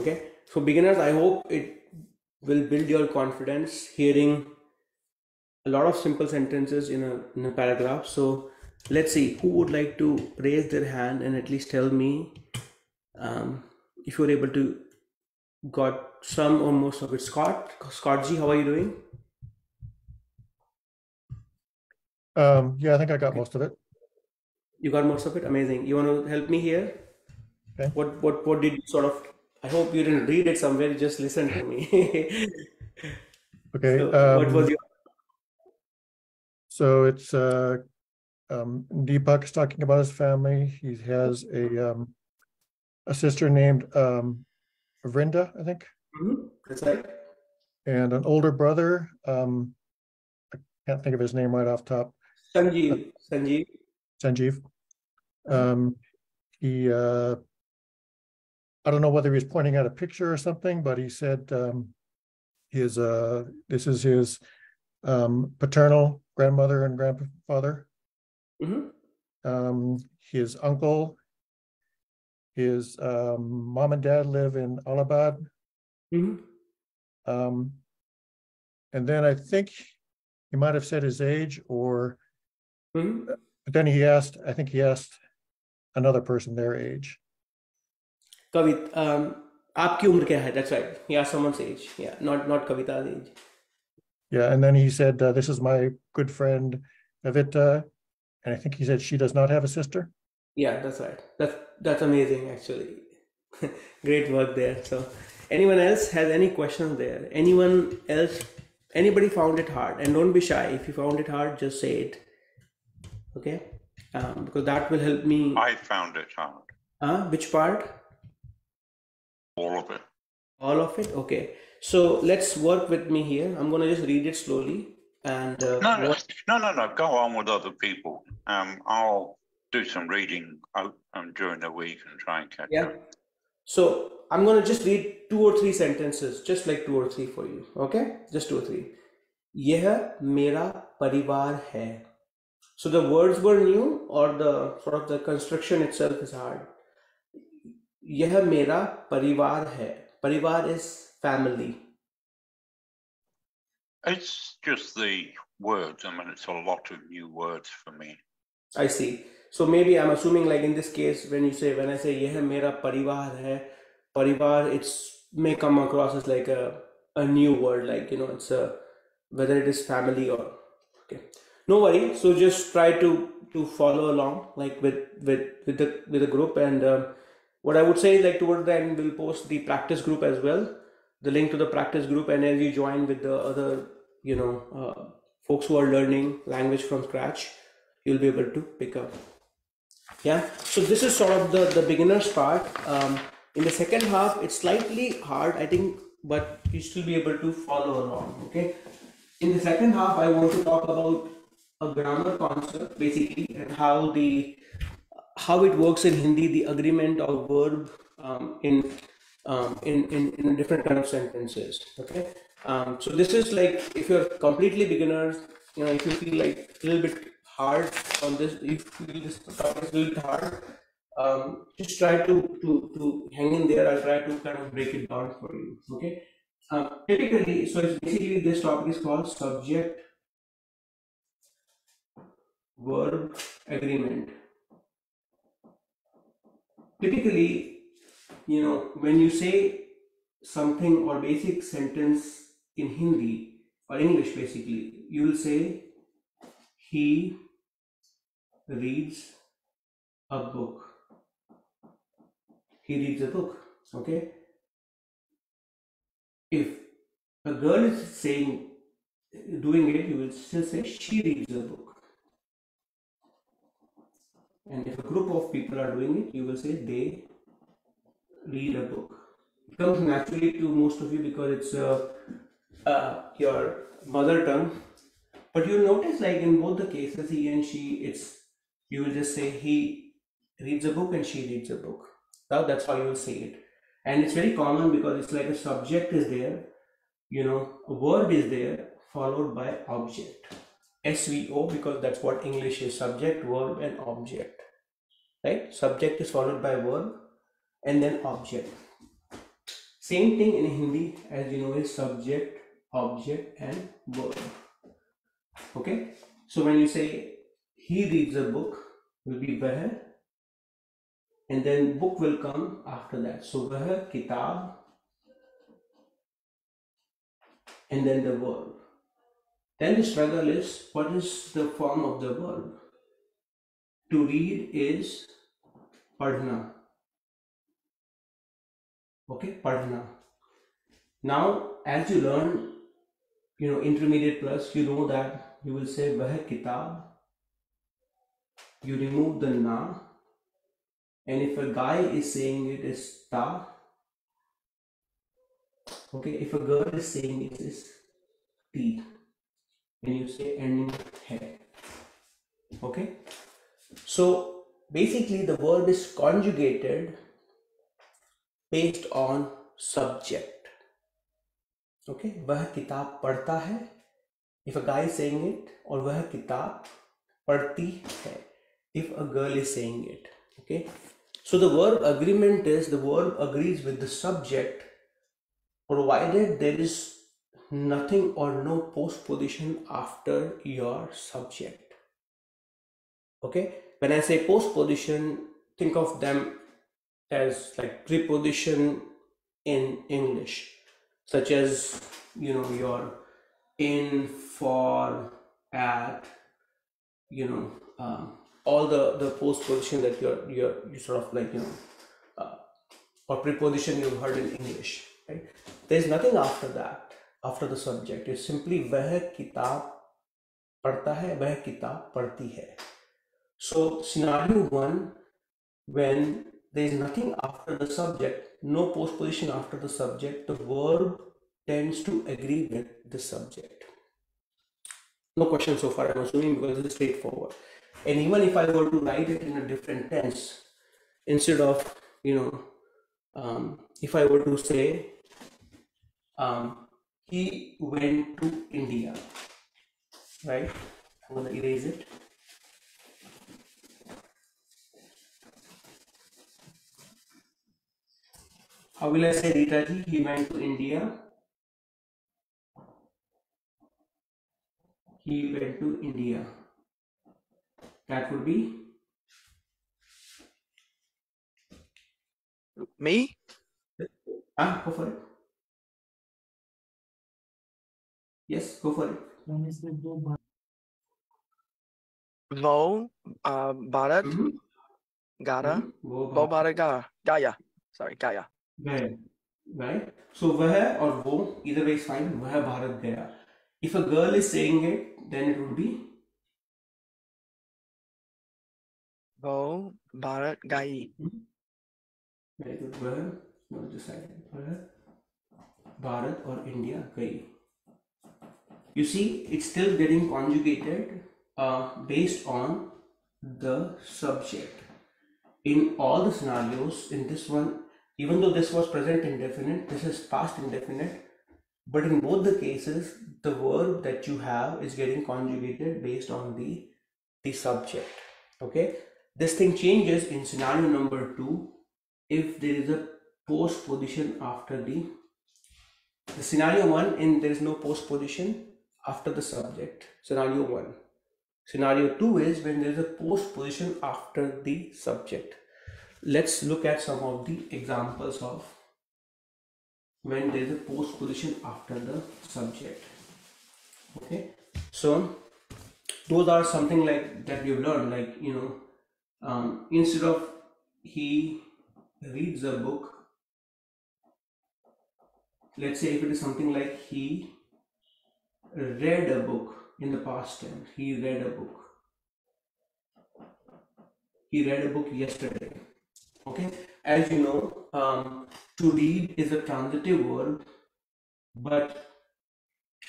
Okay so beginners I hope it will build your confidence hearing lot of simple sentences in in paragraph so let's see who would like to raise their hand and at least tell me um, if you're able to got some or most of it. Scott, Scott G, how are you doing? Um, yeah, I think I got most of it. You got most of it. Amazing. You want to help me here? Okay. What what what did you sort of? I hope you didn't read it somewhere. You just listen to me. Okay. So what was um, your? So it's uh, um, Deepak's talking about his family. He has a um, a sister named um, Vrinda, I think, Mhm, That's right. and an older brother. Um, I can't think of his name right off top. Sanjeev. Sanjeev. Sanjeev. Um, he, uh, I don't know whether he's pointing at a picture or something, but he said, um, his, uh, this is his, um, paternal grandmother and grandfather. hmm Um, his uncle, his, um, mom and dad live in Allahabad. hmm Um, and then I think he might have said his age or, hmm but then he asked, I think he asked another person their age. Kavit, um, आपकी उम्र क्या है? That's right. Yeah, someone's age. Yeah, not not Kavita's age. Yeah, and then he said, uh, this is my good friend Evita. And I think he said she does not have a sister. Yeah, that's right. That's that's amazing actually. Great work there. So anyone else has any questions there? Anyone else anybody found it hard? And don't be shy. If you found it hard, just say it. Okay? Um, because that will help me. I found it hard, Uh, which part? all of it. All of it? Okay. So let's work with me here. I'm gonna just read it slowly. And uh, No, no, what- no, no, no. Go on with other people. Um, I'll do some reading out um, during the week and try and catch Yeah. up. So I'm gonna just read two or three sentences, just like two or three for you. Okay? Just two or three. यह मेरा परिवार है. So the words were new, or the sort of the construction itself is hard. यह मेरा परिवार है. परिवार is family. It's just the words. I mean, it's a lot of new words for me. I see. so maybe i'm assuming like in this case when you say when i say yeh mera parivar hai parivar it's may come across as like a a new word like you know it's a whether it is family or okay. No worry. So just try to to follow along like with with with the with the group. And um, what i would say like towards the end we'll post the practice group as well. The link to the practice group. And as you join with the other you know uh, folks who are learning language from scratch you'll be able to pick up yeah? So this is sort of the the beginners part. Um, in the second half it's slightly hard i think but you still be able to follow along okay? In the second half i want to talk about a grammar concept basically and how the how it works in hindi the agreement of verb um, in, um, in in in different kind of sentences okay? Um, so this is like if you're completely beginners you know if you feel like a little bit hard on this if you feel this topic is a little hard um, just try to, to to hang in there. I'll try to kind of break it down for you okay? Um, typically so it's basically this topic is called subject verb agreement. Typically you know when you say something or basic sentence in hindi or english basically you will say he reads a book. He reads a book okay? If a girl is saying doing it you will still say she reads a book. And if a group of people are doing it you will say they read a book. It comes naturally to most of you because it's uh, uh, your mother tongue. But you'll notice like in both the cases he and she it's you will just say he reads a book and she reads a book. Now that's how you will say it. And it's very common because it's like a subject is there you know a word is there followed by object. SVO because that's what english is subject verb and object. Right? Subject is followed by verb and then object. Same thing in hindi as you know is subject object and verb. Okay? So when you say he reads a book will be vah and then book will come after that. So vah kitab and then the verb. Then the struggle is what is the form of the verb? To read is padhna. Okay padhna. Now as you learn you know intermediate plus you know that you will say vah kitab you remove the na and if a guy is saying it is ta okay if a girl is saying it is ti when you say ending hai Okay. So basically the verb is conjugated based on subject. Okay. वह किताब पढ़ता है. If a guy is saying it, और वह किताब पढ़ती है. If a girl is saying it. Okay. So the verb agreement is the verb agrees with the subject provided there is nothing or no postposition after your subject. Okay, when I say postposition, think of them as like preposition in English, such as you know your in, for, at, you know, um, all the the postposition that you're you're you sort of like you know, uh, or preposition you've heard in English, right? There's nothing after that after the subject it's simply वह किताब पढ़ता है वह किताब पढ़ती है so scenario one when there is nothing after the subject no postposition after the subject the verb tends to agree with the subject no question so far i'm assuming because it's straightforward and even if i were to write it in a different tense instead of you know um, if i were to say um, he went to India. Right? I'm gonna erase it. How will I say Rita ji? He went to India. He went to India That would be Me? ah, go for it. Yes, go for it. Vo, uh, Bharat, Gara, वो Vo Bharat Gara, Gaya. Sorry, Gaya. गए right so वह और वो either way is fine वह भारत गया if a girl is saying it then it would be Go Bharat Gai. Very good, Bharat. Now just silent. Bharat. Bharat or India Gai. You see, it's still getting conjugated uh, based on the subject. In all the scenarios, in this one, even though this was present indefinite, this is past indefinite, but in both the cases, the verb that you have is getting conjugated based on the, the subject. Okay, this thing changes in scenario number two if there is a post position after the the scenario one in there is no post position after the subject. Scenario one. Scenario two is when there is a post position after the subject. Let's look at some of the examples of when there is a post position after the subject. Okay. So those are something like that we've learned like you know um, instead of he reads a book let's say if it is something like he read a book in the past tense he read a book. He read a book yesterday. Okay? As you know um, to read is a transitive verb but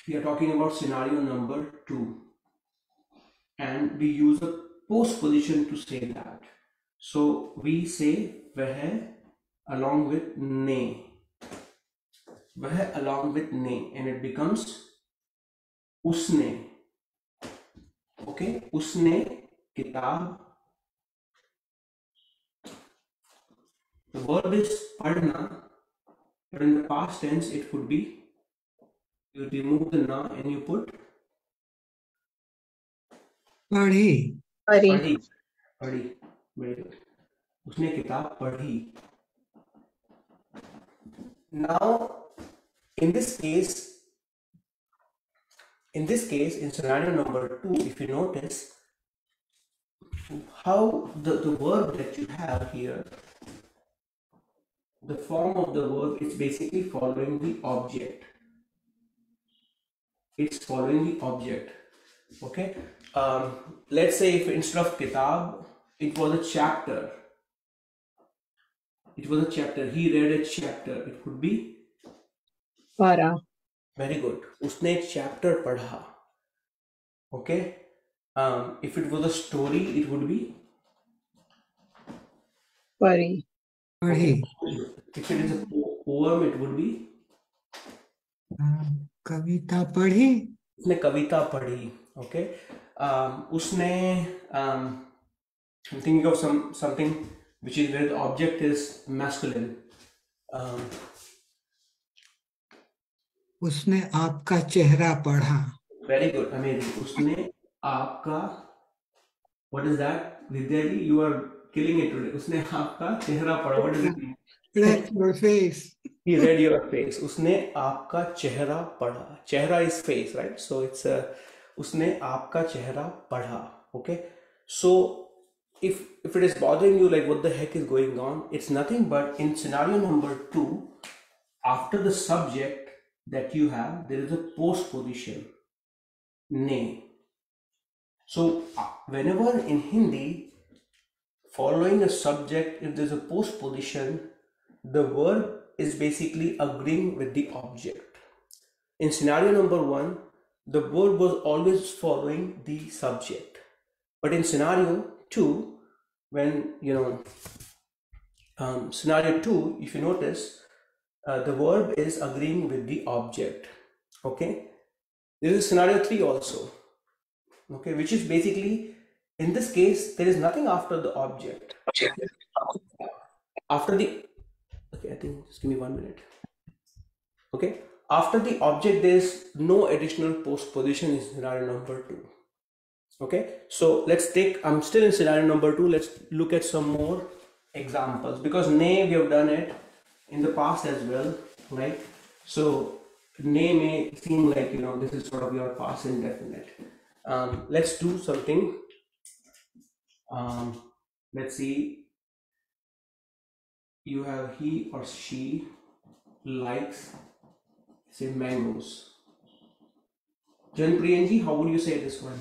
we are talking about scenario number two. And we use a post position to say that so we say वह along with ने वह along with ने and it becomes उसने okay उसने किताब the verb is पढ़ना but in the past tense it would be you remove the na and you put पढ़ी पढ़ी पढ़ी very good उसने किताब पढ़ी now in this case in this case in scenario number two if you notice how the, the verb that you have here the form of the verb is basically following the object it's following the object okay um, let's say if instead of kitab it was a chapter. It was a chapter. He read a chapter. It would be para. Very good. usne chapter padha okay? Um, if it was a story it would be pari. Pari. If it is a poem it would be um, kavita padhi usne kavita padhi okay? um, usne um, I'm thinking of some something which is where the object is masculine. Um, उसने आपका चेहरा पढ़ा। Very good amazing उसने आपका what is that Vidya ji you are killing it today उसने आपका चेहरा पढ़ा. What is it read your face he read your face उसने आपका चेहरा पढ़ा. चेहरा is face right so it's उसने आपका चेहरा पढ़ा okay so if if it is bothering you like what the is going on it's nothing but in scenario number two after the subject that you have there is a post position ने so whenever in Hindi following a subject if there is a post position the word is basically agreeing with the object in scenario number one the verb was always following the subject. But in scenario two when you know um, scenario two if you notice uh, the verb is agreeing with the object. Okay? This is scenario three also. Okay? Which is basically in this case there is nothing after the object. After the okay i think just give me one minute. Okay after the object there is no additional post position in scenario number two. Okay? So let's take i'm still in scenario number two. Let's look at some more examples because nay we have done it in the past as well right? So nay may seem like you know this is sort of your past indefinite. Um, let's do something. Um, let's see. You have he or she likes say mangoes Jan Priyanji, how would you say this one?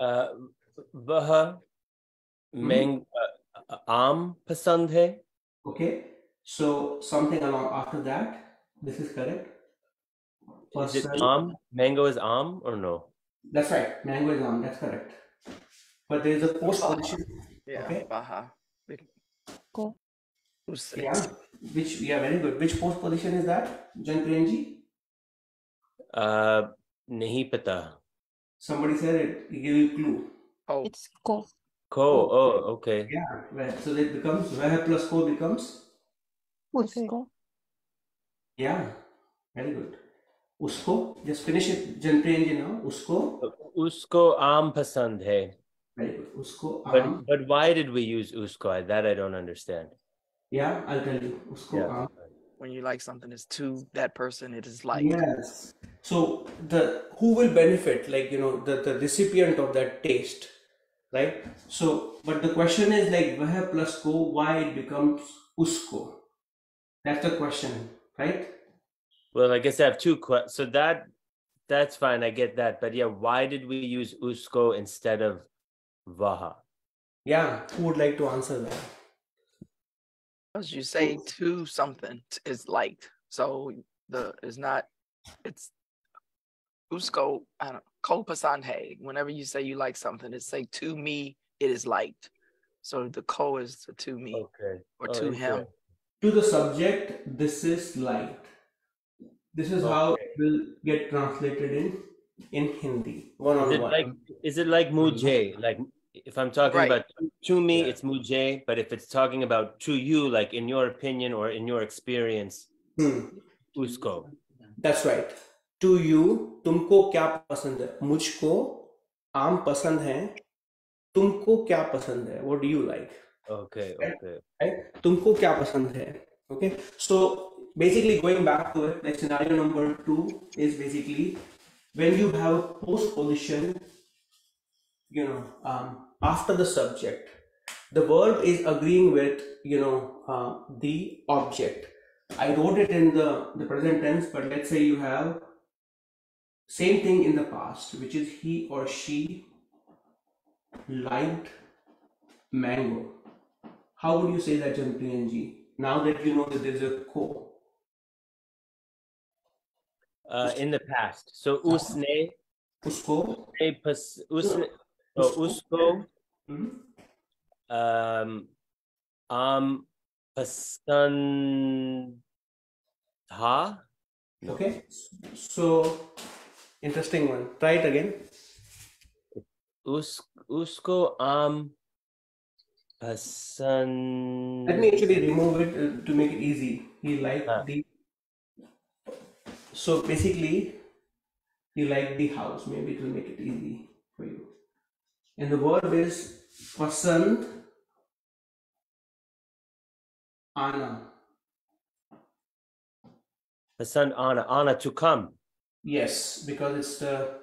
uh, वह मैंग uh, आम पसंद है Okay, so something along after that. This is correct. Is it Person- am? Mango is am or no? That's right. Mango is on. That's correct. But there is a post position. Yeah, Okay. baha. Go. Yeah, which yeah, very good. Which post position is that, John Krenji? Uh, nahi pata. Somebody said it. He gave you a clue. Oh, it's co. Co. Oh, okay. Yeah. So it becomes where plus co becomes. Usko. Yeah. Very good. Usko. Just finish it, John Now, usko. Usko aam pasand hai. Very good. Usko. Aam. But but why did we use usko? That I don't understand. Yeah, I'll tell you. Yeah. When you like something, it's to that person. It is like yes. So the who will benefit? Like you know the the recipient of that taste, right? So but the question is like where plus ko why it becomes usko. That's the question, right? Well, I guess I have two questions. So that that's fine. I get that. But yeah, why did we use usko instead of vaha? Yeah, who would like to answer that? As you say to something t- is liked. So the is not it's Usko, I don't ko pasanhe. Whenever you say you like something, it's say to me it is liked. So the ko is the to me Okay. or Oh, to him. To the subject, this is liked. This is how it will get translated in in Hindi, one Is on one. like is it like mujhe? Like if I'm talking Right. about to, to me, it's mujhe. But if it's talking about to you, like in your opinion or in your experience, Hmm. usko. That's right. To you, तुमको क्या पसंद है? मुझको आम पसंद है. तुमको क्या पसंद है? What do you like? Okay, okay. Right? तुमको क्या पसंद है? Okay. So basically, going back to it, like scenario number two is basically when you have a post position, you know, um, after the subject the verb is agreeing with you know uh, the object. I wrote it in the the present tense but let's say you have same thing in the past which is he or she liked mango. How would you say that in png now that you know that there's a co uh, in the past. So usne usko? usne, usne उसने oh, उसको Mhm. um आम पसंद था No. Okay. So interesting one. Try it again. उस उसको आम पसंद Let me actually remove it uh, to make it easy. He liked Ah. the. So basically, he liked the house. Maybe it will make it easy for you. and the verb is pasand ana. Pasand ana, ana to come. Yes, because it's the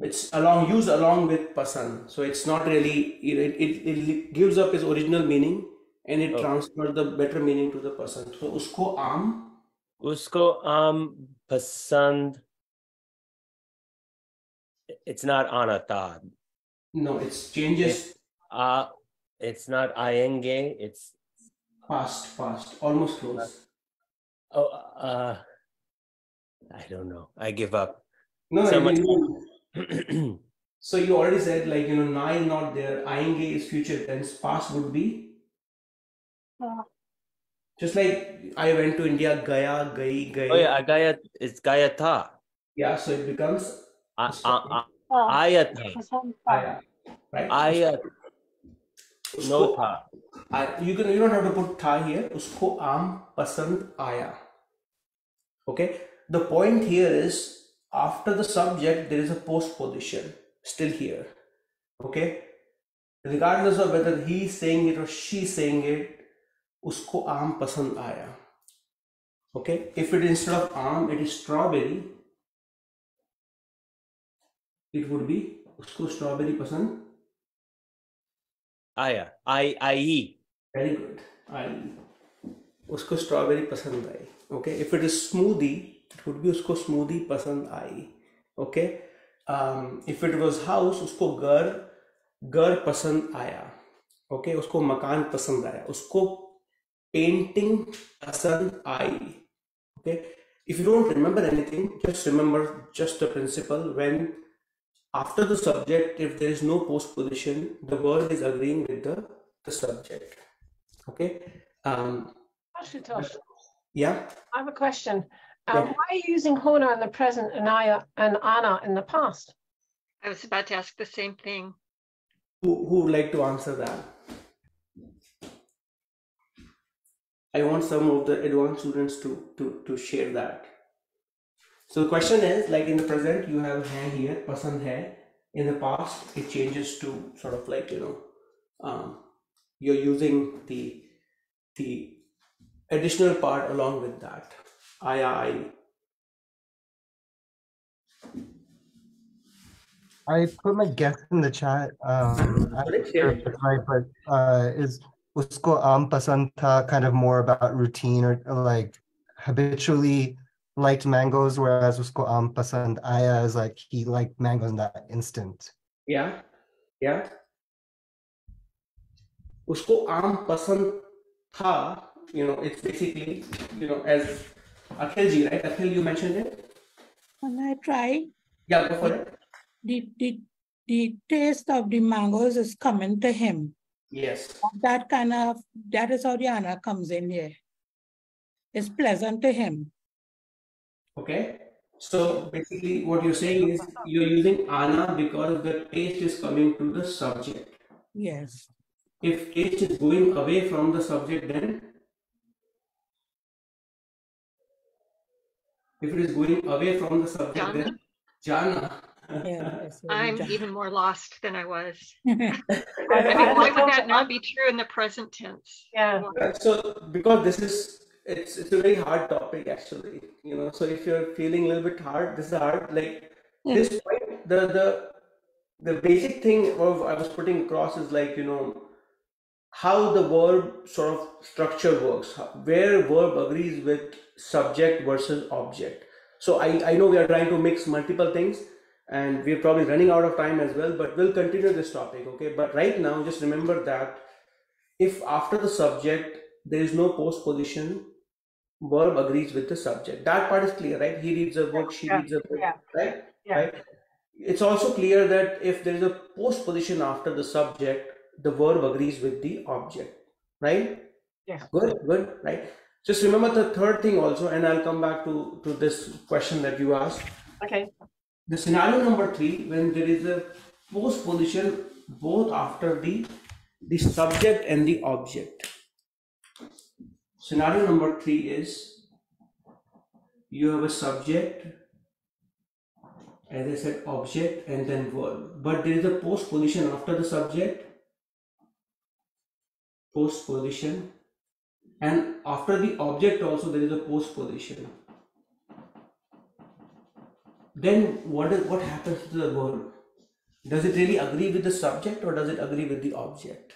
it's along used along with pasand, so it's not really it it, it gives up its original meaning and it oh. transfers the better meaning to the pasand. So usko am. Usko am pasand. It's not anata no, it's changes. Uh, it's not ing, it's past, past, almost close. oh, uh, I don't know. I give up. No, so, I mean, so you already said like, you know, nine not there, ing is future tense, past would be? Uh, just like I went to India, Gaya, Gai, Gaya. Oh yeah, Gaya, it's Gaya tha. Yeah, so it becomes. Uh, Ah. Ayata. Ayata. Right? Ayat. No pa. You can you don't have to put tha here. Usko am pasand aya. Okay. The point here is after the subject there is a postposition still here. Okay. Regardless of whether he's saying it or she's saying it, usko aam pasand aaya. Okay. If it instead of aam it is strawberry, it would be usko strawberry pasand आया आई आई Very good. I उसको strawberry पसंद आई okay if it is smoothie it would be उसको smoothie पसंद आई okay if it was house उसको घर घर पसंद आया ओके okay? उसको मकान पसंद आया उसको पेंटिंग पसंद आई okay if you don't remember anything just remember just the principle when after the subject if there is no post position the word is agreeing with the the subject okay um Ashutosh, yeah I have a question. Um, Yeah. Why are you using Hona in the present and Aya and Anna in the past? I was about to ask the same thing. who who would like to answer that i want some of the advanced students to to to share that so the question is like in the present you have hai here pasand hai in the past it changes to sort of like you know um, you're using the the additional part along with that. I i. I put my guess in the chat. Um, I'm sure right, but uh, is usko am pasand tha kind of more about routine or, or like habitually liked mangoes, whereas usko am pasand aya is like he liked mangoes in that instant. Yeah, yeah. Usko am pasand tha. You know, it's basically you know as Akhil ji, right? Akhil, you mentioned it. Can I try? Yeah, go for it. The, the, the taste of the mangoes is coming to him. Yes. That kind of, that is how the Anna comes in here. It's pleasant to him okay so basically what you're saying is you're using ana because the taste is coming to the subject Yes. if taste is going away from the subject then if it is going away from the subject then jana I'm even more lost than I was. I I mean, why would that not be true in the present tense? Yeah. So because this is it's it's a very hard topic actually you know so if you're feeling a little bit hard this is hard like this point the the the basic thing of i was putting across is like you know how the verb sort of structure works where verb agrees with subject versus object. So i i know we are trying to mix multiple things and we're probably running out of time as well but we'll continue this topic okay? But right now just remember that if after the subject there is no post position verb agrees with the subject that part is clear right he reads a book she Yeah, reads a book yeah, right yeah. right it's also clear that if there is a post position after the subject, the verb agrees with the object, right? Yeah. Good, good, right? Just remember the third thing also, and I'll come back to, to this question that you asked. Okay. The scenario number three, when there is a post position both after the the subject and the object. Scenario number three is you have a subject, as I said, object and then verb, but there is a post position after the subject, post position, and after the object also there is a post position. Then what is what happens to the verb? Does it really agree with the subject or does it agree with the object?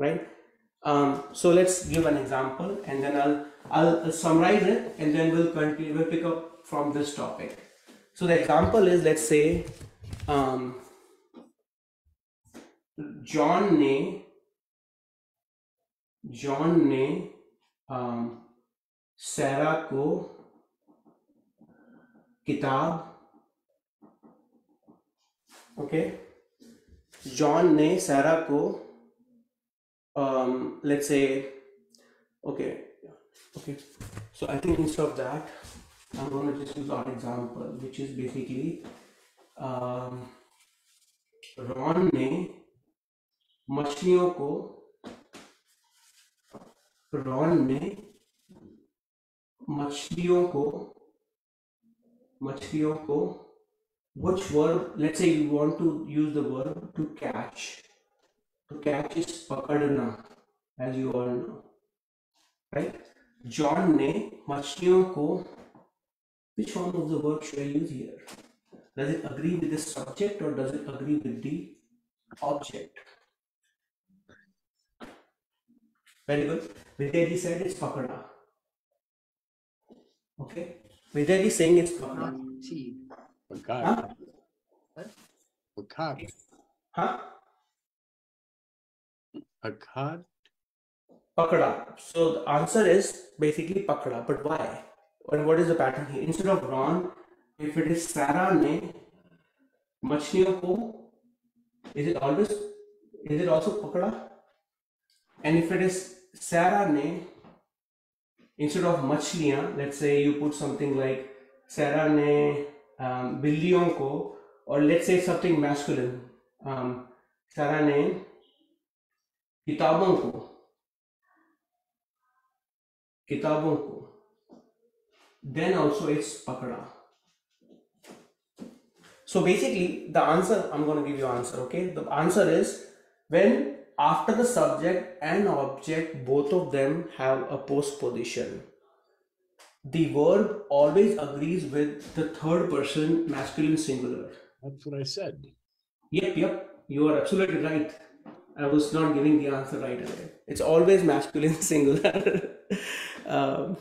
Right? Um, so let's give an example and then I'll, I'll summarize it and then we'll continue, we'll pick up from this topic. So the example is, let's say, um, John ने John ने सैरा को किताब okay John ने सैरा को um, let's say okay okay so i think instead of that i'm going to just use our example which is basically um, Ron ने मछलियों को Ron ने मछलियों को मछलियों को which verb let's say you want to use the verb to catch to catch is pakadna as you all know right john ने मछलियों को which form of the verb should i use here does it agree with the subject or does it agree with the object very good Vidyaji said it's pakada okay Vidyaji saying it's pakada Pakad. huh? Pakad. huh? Pakad. Pakada. So the answer is basically pakada. But why? And what is the pattern here? Instead of Ron, if it is Sarah ne मछलियों को is it always is it also pakada? And if it is Sarah ne instead of मछलियां, let's say you put something like Sarah ne um, बिल्लियों को or let's say something masculine. Um, Sarah ने किताबों को किताबों को then also it's pakada so basically the answer i'm going to give you answer okay the answer is when after the subject and object both of them have a post position the verb always agrees with the third person masculine singular That's what I said. Yep, yep, you are absolutely right. I was not giving the answer right away. It's always masculine singular. um,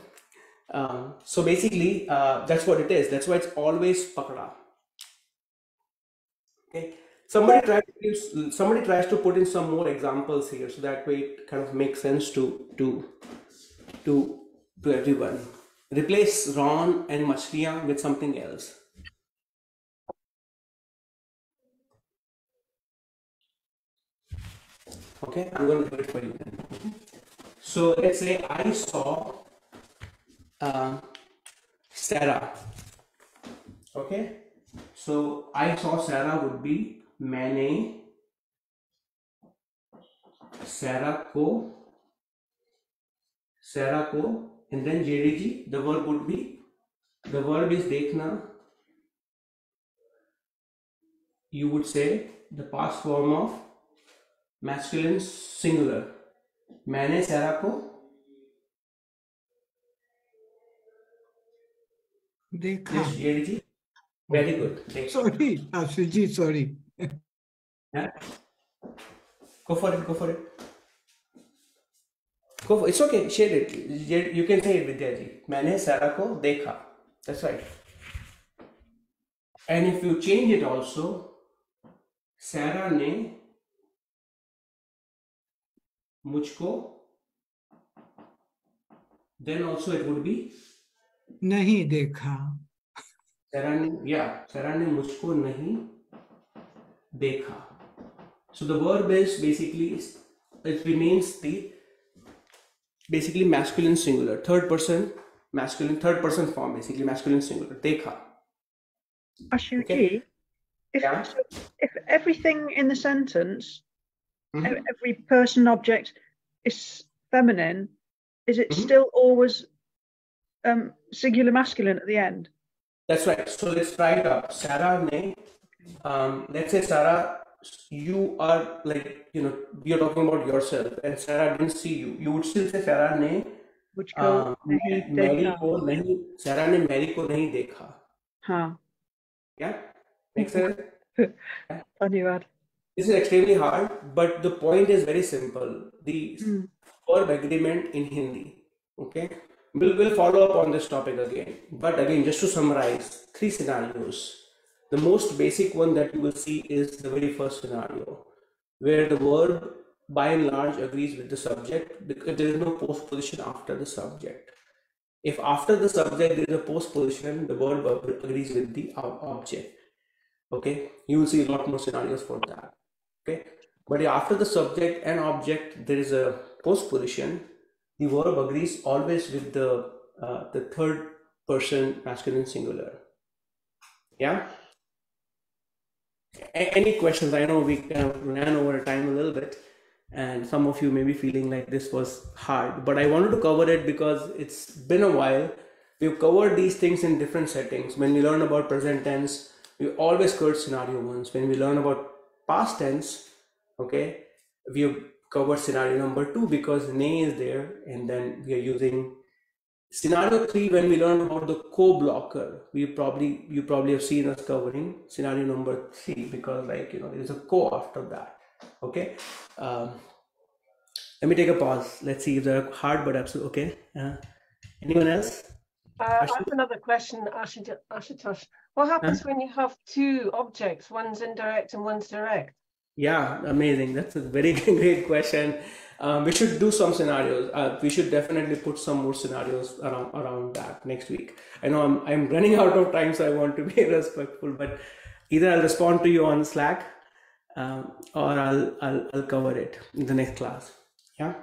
um, so basically, uh, that's what it is. That's why it's always pakada. Okay. Somebody tries to give, somebody tries to put in some more examples here, so that way it kind of makes sense to to to to everyone. Replace Ron and Machliya with something else. Okay, I'm going to do it for you then. So let's say I saw uh, Sarah. Okay, so I saw Sarah would be मैंने Sarah को Sarah को and then JDG the verb would be the verb is देखना you would say the past form of masculine singular मैंने Sarah को देखा। जी very good sorry sorry it's okay share it you can say Vidya ji मैंने Sarah को देखा। That's right and if you change it also Sarah ने मुझको? Then also it would be नहीं देखा। शरण या शरण ने मुझको नहीं देखा। So the verb is basically it remains the basically masculine singular third person masculine third person form basically masculine singular देखा। Ashok ji if if everything in the sentence Mhm. ev- every person object is feminine, is it Mhm. still always um, singular masculine at the end? that's right so let's try it up sarah ne um, let's say sarah you are like you know you're talking about yourself and sarah didn't see you you would still say sarah ne मुझको uh, नहीं Mary देखा को नहीं sarah ने Mary को नहीं देखा हाँ yeah makes sense धन्यवाद this is extremely hard, but the point is very simple. The hmm. verb agreement in Hindi. Okay, we'll, we'll follow up on this topic again. But again, just to summarize, three scenarios. The most basic one that you will see is the very first scenario, where the verb by and large agrees with the subject because there is no postposition after the subject. If after the subject there is a postposition, the verb agrees with the object. Okay, you will see a lot more scenarios for that. Okay, but after the subject and object, there is a postposition. The verb agrees always with the uh, the third person masculine singular. Yeah. A- any questions? I know we kind of ran over time a little bit, and some of you may be feeling like this was hard, but I wanted to cover it because it's been a while. We've covered these things in different settings. When we learn about present tense, we always covered scenario ones. When we learn about past tense, okay, we've covered scenario number two because ne is there, and then we are using scenario three when we learn about the co-blocker. We probably you probably have seen us covering scenario number three because like you know there is a co after that. Okay. Um, let me take a pause. Let's see if they're hard but absolute. Okay. Uh, anyone else? Uh, I have another question, Ashutosh. What happens when you have two objects, one's indirect and one's direct? Yeah, amazing. That's a very great question. Um, we should do some scenarios. Uh, we should definitely put some more scenarios around around that next week. I know I'm I'm running out of time, so I want to be respectful. But either I'll respond to you on Slack, um, or I'll, I'll I'll cover it in the next class. Yeah,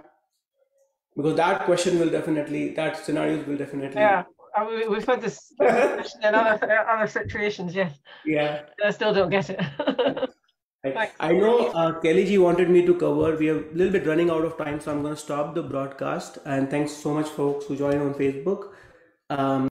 because that question will definitely that scenarios will definitely Yeah, Mean, we've had this question in other, other situations, yes. yeah. I still don't get it. I, I know uh, Kelly ji wanted me to cover. We are a little bit running out of time, so I'm going to stop the broadcast. And thanks so much, folks, who joined on Facebook. Um,